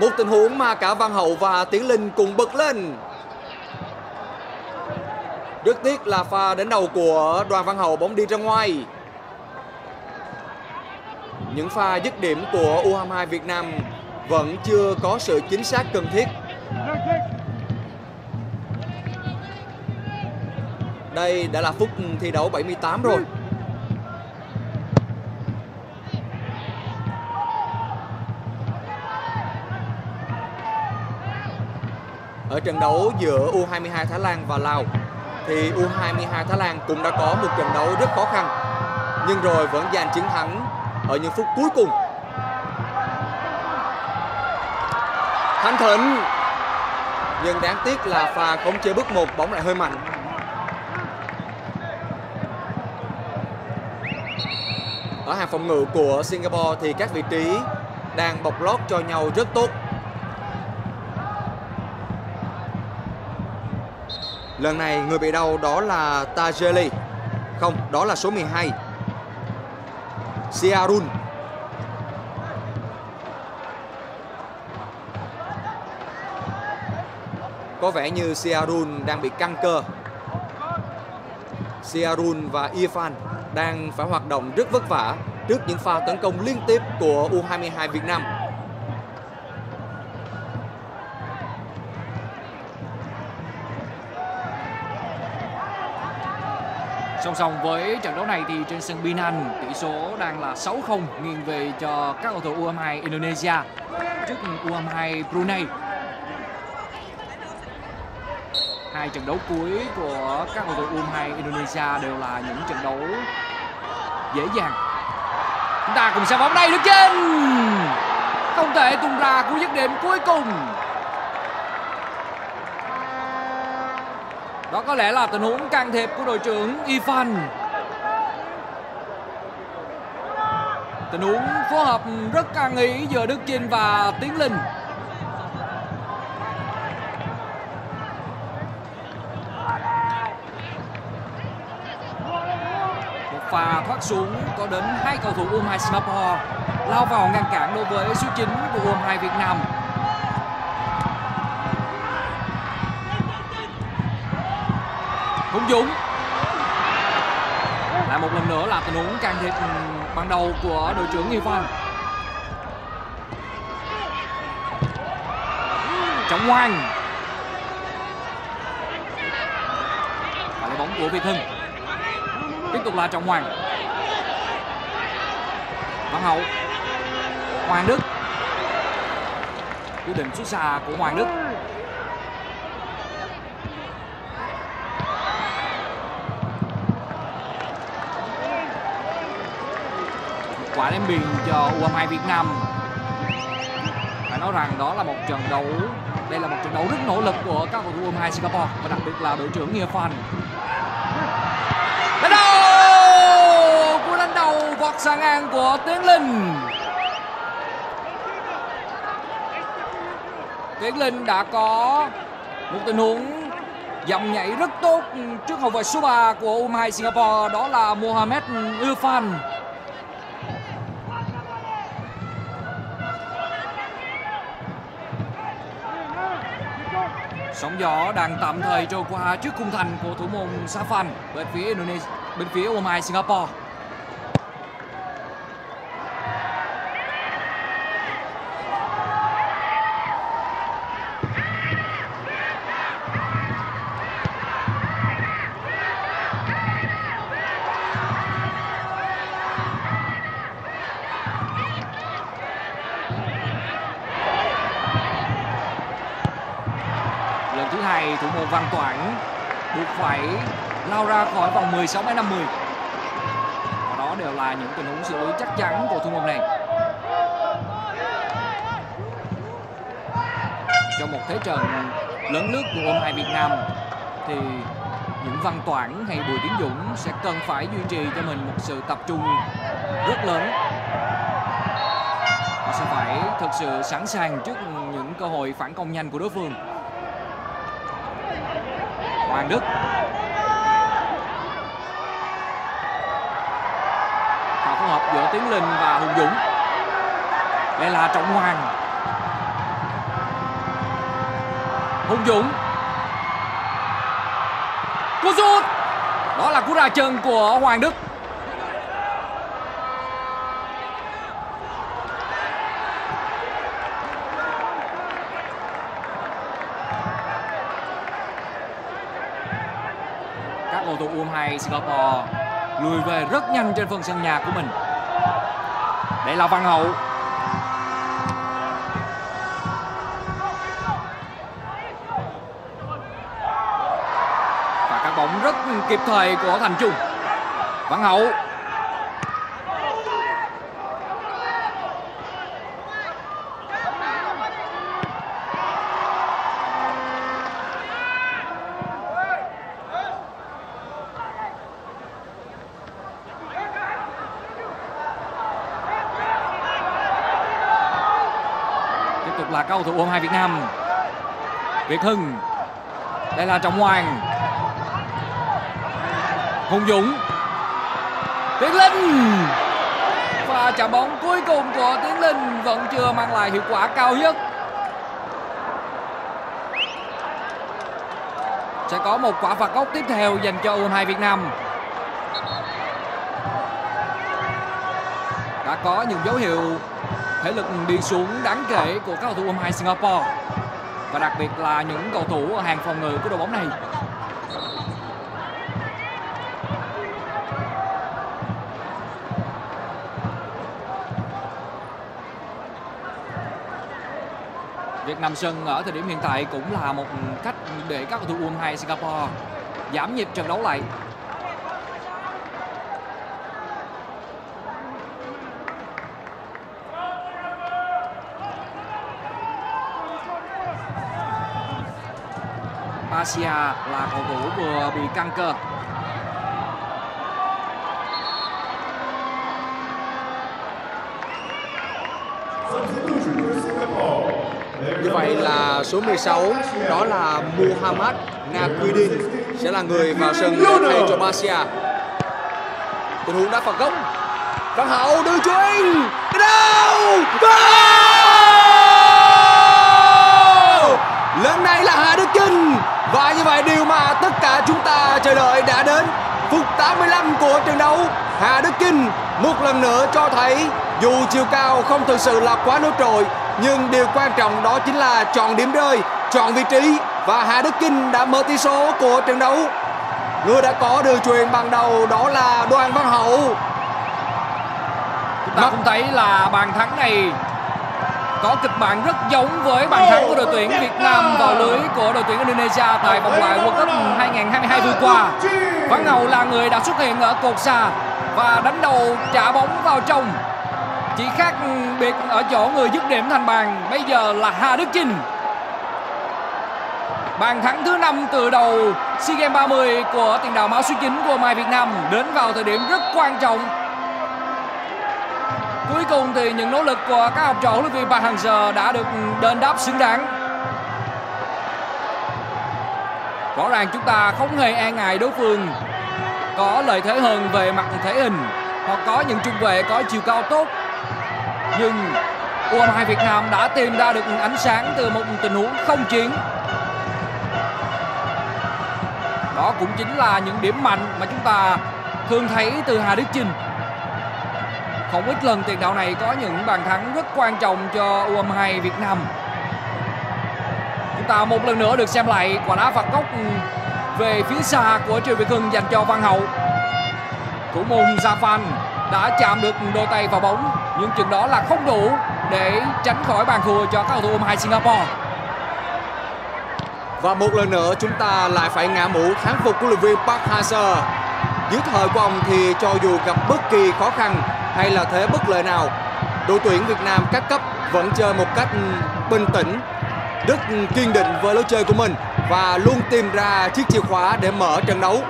Một tình huống mà cả Văn Hậu và Tiến Linh cùng bật lên. Rất tiếc là pha đến đầu của đoàn Văn Hậu bóng đi ra ngoài. Những pha dứt điểm của U22 Việt Nam vẫn chưa có sự chính xác cần thiết. Đây đã là phút thi đấu 78 rồi. Ở trận đấu giữa U22 Thái Lan và Lào thì U22 Thái Lan cũng đã có một trận đấu rất khó khăn, nhưng rồi vẫn giành chiến thắng ở những phút cuối cùng. Thanh Thịnh, nhưng đáng tiếc là pha khống chế bước một bóng lại hơi mạnh ở hàng phòng ngự của Singapore thì các vị trí đang bọc lót cho nhau rất tốt. Lần này người bị đau đó là Tajeli. Không, đó là số 12. Siarun. Có vẻ như Siarun đang bị căng cơ. Siarun và Irfan đang phải hoạt động rất vất vả trước những pha tấn công liên tiếp của U22 Việt Nam. Song song với trận đấu này thì trên sân Binan, tỷ số đang là 6-0 nghiêng về cho các cầu thủ U22 Indonesia trước U22 Brunei. Hai trận đấu cuối của các cầu thủ U22 Indonesia đều là những trận đấu dễ dàng. Chúng ta cùng xem bóng đây được trên. Không thể tung ra cú dứt điểm cuối cùng. Đó có lẽ là tình huống can thiệp của đội trưởng Ivan. Tình huống phối hợp rất ăn ý giữa Đức Chinh và Tiến Linh. Và pha thoát xuống có đến hai cầu thủ U22 Singapore, lao vào ngăn cản đối với số 9 của U22 Việt Nam. Hùng Dũng. Lại một lần nữa là tình huống can thiệp ban đầu của đội trưởng Ivan trọng Hoàng và lấy bóng của Việt Hưng tiếp tục là trọng hoàng. Văn Hậu. Hoàng Đức. Quyết định xuất xa của Hoàng Đức. Quả đem biên cho U22 Việt Nam. Phải nói rằng đó là một trận đấu, đây là một trận đấu rất nỗ lực của các cầu thủ U22 Singapore và đặc biệt là đội trưởng Nghĩa Phan đánh đầu cú đánh thoát sang ngang của Tiến Linh Tiến Linh đã có một tình huống dòng nhảy rất tốt trước hậu vệ số 3 của U22 Singapore đó là Mohamed Irfan Sóng gió đang tạm thời trôi qua trước khung thành của thủ môn Safan bên phía Indonesia, bên phía U22 Singapore. Lần thứ hai thủ môn Văn Toản buộc phải lao ra khỏi vòng 16 m 50. Và đó đều là những tình huống xử lý chắc chắn của thủ môn này. Trong một thế trận lớn lướt của U22 Việt Nam thì những Văn Toản hay Bùi Tiến Dũng sẽ cần phải duy trì cho mình một sự tập trung rất lớn họ sẽ phải thực sự sẵn sàng trước những cơ hội phản công nhanh của đối phương Hoàng Đức Pha phối hợp giữa Tiến Linh và Hùng Dũng. Đây là Trọng Hoàng. Hùng Dũng. Cú sút. Đó là cú ra chân của Hoàng Đức. Các cầu thủ U22 Singapore lùi về rất nhanh trên phần sân nhà của mình. Đây là Văn Hậu. Và các bóng rất kịp thời của Thành Trung. Văn Hậu. Tiếp cầu thủ U22 Việt Nam. Việt Hưng. Đây là Trọng Hoàng. Hùng Dũng. Tiến Linh. Và chạm bóng cuối cùng của Tiến Linh vẫn chưa mang lại hiệu quả cao nhất. Sẽ có một quả phạt góc tiếp theo dành cho U22 Việt Nam. Đã có những dấu hiệu thể lực đi xuống đáng kể của các cầu thủ U22 Singapore và đặc biệt là những cầu thủ ở hàng phòng ngự của đội bóng này. Việc nằm sân ở thời điểm hiện tại cũng là một cách để các cầu thủ U22 Singapore giảm nhịp trận đấu lại. Asia là cầu thủ vừa bị căng cơ. Như vậy là số 16 đó là Muhammad Naquidin sẽ là người vào sân thay cho Basia. Tình huống đá phạt góc. Văn Hậu đưa chuyền. anh. đâu? Goal! Lần này là Hà Đức Chinh và như vậy điều mà tất cả chúng ta chờ đợi đã đến. Phút 85 của trận đấu, Hà Đức Chinh một lần nữa cho thấy dù chiều cao không thực sự là quá nổi trội nhưng điều quan trọng đó chính là chọn điểm rơi, chọn vị trí và Hà Đức Chinh đã mở tỷ số của trận đấu. Người đã có đường truyền ban đầu đó là Đoàn Văn Hậu. Chúng ta cũng thấy là bàn thắng này có kịch bản rất giống với bàn thắng của đội tuyển Việt Nam vào lưới của đội tuyển Indonesia tại vòng loại World Cup 2022 vừa qua. Văn Hậu là người đã xuất hiện ở cột xa và đánh đầu trả bóng vào trong. Chỉ khác biệt ở chỗ người dứt điểm thành bàn bây giờ là Hà Đức Chinh. Bàn thắng thứ năm từ đầu SEA Games 30 của tiền đạo máu số 9 của Mai Việt Nam đến vào thời điểm rất quan trọng Cuối cùng thì những nỗ lực của các học trò huấn luyện viên Park Hang-seo đã được đền đáp xứng đáng. Rõ ràng chúng ta không hề e ngại đối phương có lợi thế hơn về mặt thể hình, hoặc có những trung vệ có chiều cao tốt. Nhưng U22 Việt Nam đã tìm ra được ánh sáng từ một tình huống không chiến. đó cũng chính là những điểm mạnh mà chúng ta thường thấy từ Hà Đức Chinh không ít lần tiền đạo này có những bàn thắng rất quan trọng cho U22 Việt Nam. Chúng ta một lần nữa được xem lại quả đá phạt góc về phía xa của Triệu Việt Hưng dành cho Văn Hậu. Thủ môn Zafan đã chạm được đôi tay vào bóng, nhưng chừng đó là không đủ để tránh khỏi bàn thua cho các cầu thủ U22 Singapore. Và một lần nữa chúng ta lại phải ngã mũ thắng phục của luyện viên Park Hang-seo. Dưới thời của ông thì cho dù gặp bất kỳ khó khăn hay là thế bất lợi nào, đội tuyển Việt Nam các cấp vẫn chơi một cách bình tĩnh, rất kiên định với lối chơi của mình và luôn tìm ra chiếc chìa khóa để mở trận đấu.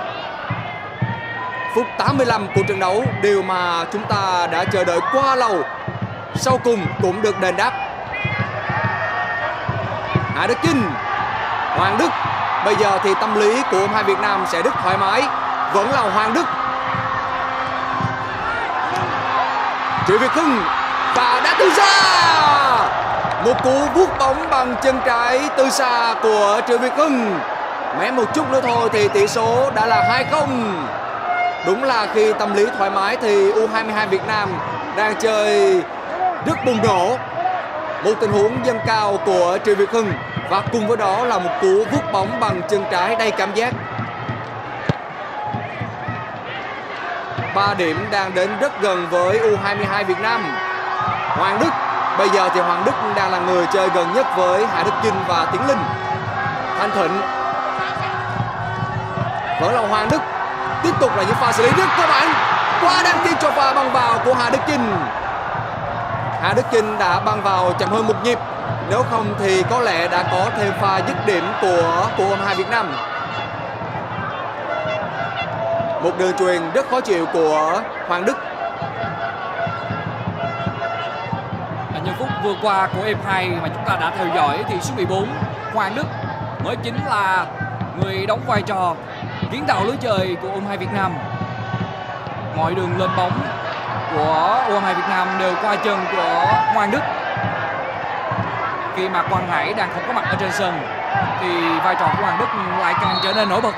Phút 85 của trận đấu, điều mà chúng ta đã chờ đợi quá lâu, sau cùng cũng được đền đáp. Hà Đức Chinh Hoàng Đức Bây giờ thì tâm lý của hai Việt Nam sẽ rất thoải mái Vẫn là Hoàng Đức Triệu Việt Hưng, Và đã từ xa Một cú vuốt bóng bằng chân trái từ xa của Triệu Việt Hưng. Mé một chút nữa thôi thì tỷ số đã là 2-0 Đúng là khi tâm lý thoải mái thì U22 Việt Nam đang chơi rất bùng nổ. Một tình huống dâng cao của Triệu Việt Hưng. Và cùng với đó là một cú vuốt bóng bằng chân trái, đầy cảm giác. Ba điểm đang đến rất gần với U22 Việt Nam. Hoàng Đức, bây giờ thì Hoàng Đức đang là người chơi gần nhất với Hà Đức Chinh và Tiến Linh. Thanh Thịnh vẫn là Hoàng Đức tiếp tục là những pha xử lý rất cơ bản quá đáng tiếc cho pha băng vào của Hà Đức Chinh Hà Đức Chinh đã băng vào chậm hơn một nhịp nếu không thì có lẽ đã có thêm pha dứt điểm của của hai Việt Nam. Một đường truyền rất khó chịu của Hoàng Đức. Ở những phút vừa qua của ep 2 mà chúng ta đã theo dõi thì số 14 Hoàng Đức mới chính là người đóng vai trò kiến tạo lưới trời của U22 Việt Nam. Mọi đường lên bóng của U22 Việt Nam đều qua chân của Hoàng Đức khi mà Quang Hải đang không có mặt ở trên sân thì vai trò của Hoàng Đức lại càng trở nên nổi bật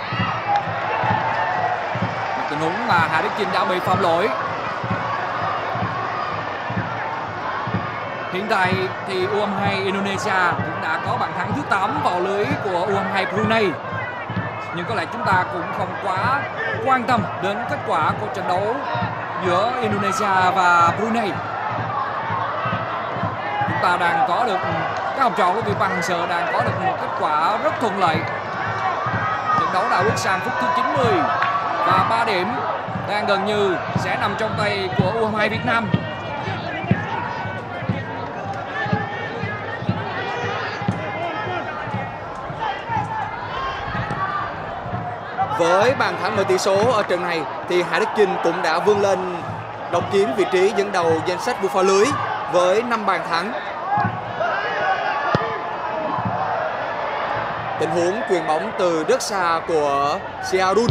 huống mà Hà Đức Chinh đã bị phạm lỗi Hiện tại thì U22 Indonesia cũng đã có bàn thắng thứ 8 vào lưới của U22 Brunei. Nhưng có lẽ chúng ta cũng không quá quan tâm đến kết quả của trận đấu giữa Indonesia và Brunei. Chúng ta đang có được, các học trò của Việt Văn Sợ đang có được một kết quả rất thuận lợi trận đấu đã bước sang phút thứ 90 và 3 điểm đang gần như sẽ nằm trong tay của U22 Việt Nam. Với bàn thắng mở tỷ số ở trận này, thì Hải Đức Chinh cũng đã vươn lên độc chiếm vị trí dẫn đầu danh sách vua phá lưới với 5 bàn thắng. Tình huống truyền bóng từ rất xa của Siarun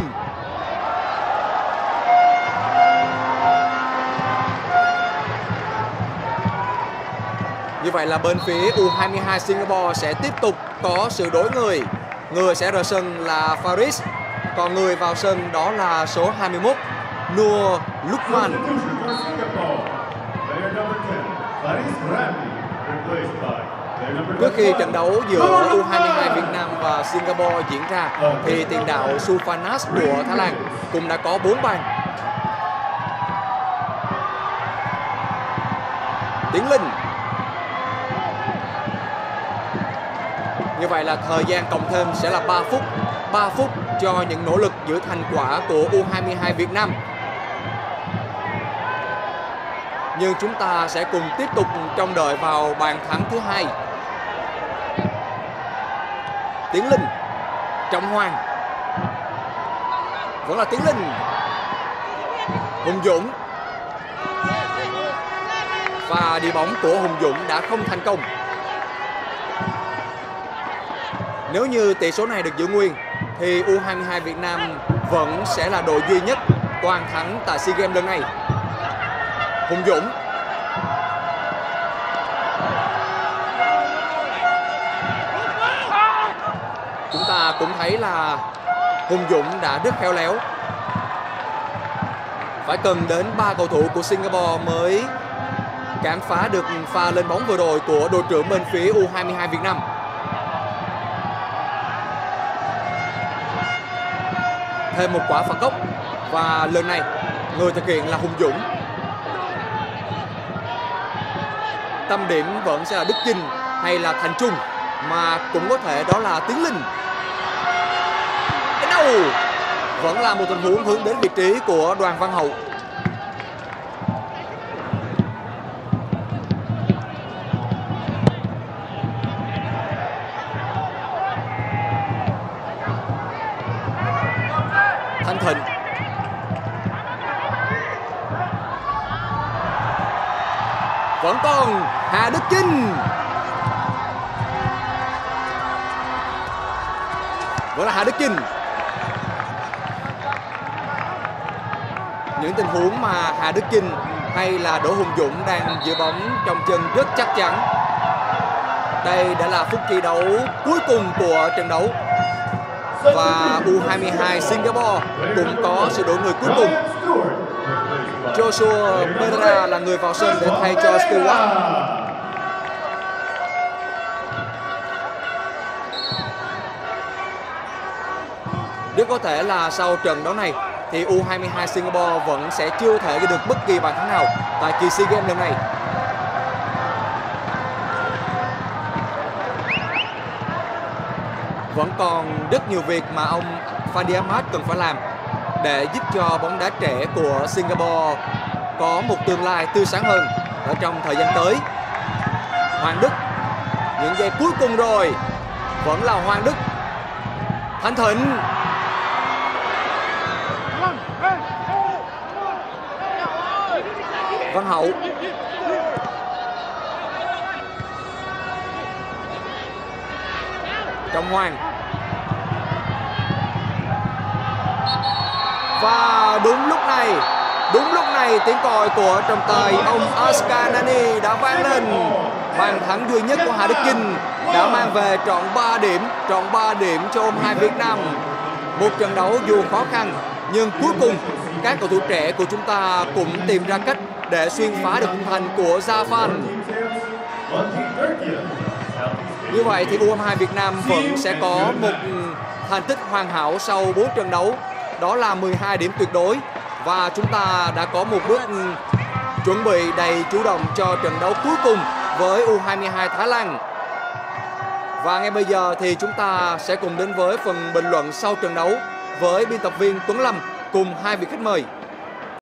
vậy là bên phía U22 Singapore sẽ tiếp tục có sự đổi người. Người sẽ rời sân là Faris, còn người vào sân đó là số 21 Nua Lukman. Trước khi trận đấu giữa U22 Việt Nam và Singapore diễn ra thì tiền đạo Sufanas của Thái Lan cũng đã có 4 bàn. Tiến Linh Như vậy là thời gian cộng thêm sẽ là 3 phút. 3 phút cho những nỗ lực giữ thành quả của U22 Việt Nam. Nhưng chúng ta sẽ cùng tiếp tục trong đợi vào bàn thắng thứ hai. Tiến Linh, Trọng Hoàng. Vẫn là Tiến Linh. Hùng Dũng. Và đi bóng của Hùng Dũng đã không thành công. Nếu như tỷ số này được giữ nguyên, Thì U22 Việt Nam vẫn sẽ là đội duy nhất toàn thắng tại SEA Games lần này Hùng Dũng chúng ta cũng thấy là Hùng Dũng đã rất khéo léo. Phải cần đến ba cầu thủ của Singapore mới cản phá được pha lên bóng vừa rồi của đội trưởng bên phía U22 Việt Nam. Thêm một quả phạt góc và lần này, người thực hiện là Hùng Dũng. Tâm điểm vẫn sẽ là Đức Chinh hay là Thành Trung, mà cũng có thể đó là Tiến Linh. Đâu? Vẫn là một tình huống hướng đến vị trí của Đoàn Văn Hậu. Chinh Vẫn là Hà Đức Chinh Những tình huống mà Hà Đức Chinh hay là Đỗ Hùng Dũng đang giữ bóng trong chân rất chắc chắn Đây đã là phút thi đấu cuối cùng của trận đấu và U22 Singapore cũng có sự đổi người cuối cùng. Joshua Pereira là người vào sân để thay cho Stewart. Rất có thể là sau trận đấu này, thì U22 Singapore vẫn sẽ chưa thể ghi được bất kỳ bàn thắng nào tại kỳ SEA Games lần này. vẫn còn rất nhiều việc mà ông Fadi Ahmad cần phải làm để giúp cho bóng đá trẻ của Singapore có một tương lai tươi sáng hơn ở trong thời gian tới. Hoàng Đức, những giây cuối cùng rồi, vẫn là Hoàng Đức Thanh Thịnh Văn Hậu. Trọng Hoàng. Và đúng lúc này, Đúng lúc này tiếng còi của trọng tài ông Oscar Nani đã vang lên. Bàn thắng duy nhất của Hà Đức Chinh đã mang về trọn 3 điểm, Trọn 3 điểm cho ông hai Việt Nam. Một trận đấu dù khó khăn, Nhưng cuối cùng các cầu thủ trẻ của chúng ta cũng tìm ra cách để xuyên phá được khung thành của Zafan như vậy thì U22 Việt Nam vẫn sẽ có một thành tích hoàn hảo sau 4 trận đấu đó là 12 điểm tuyệt đối và chúng ta đã có một bước chuẩn bị đầy chủ động cho trận đấu cuối cùng với U22 Thái Lan. Và ngay bây giờ thì chúng ta sẽ cùng đến với phần bình luận sau trận đấu với biên tập viên Tuấn Lâm cùng hai vị khách mời.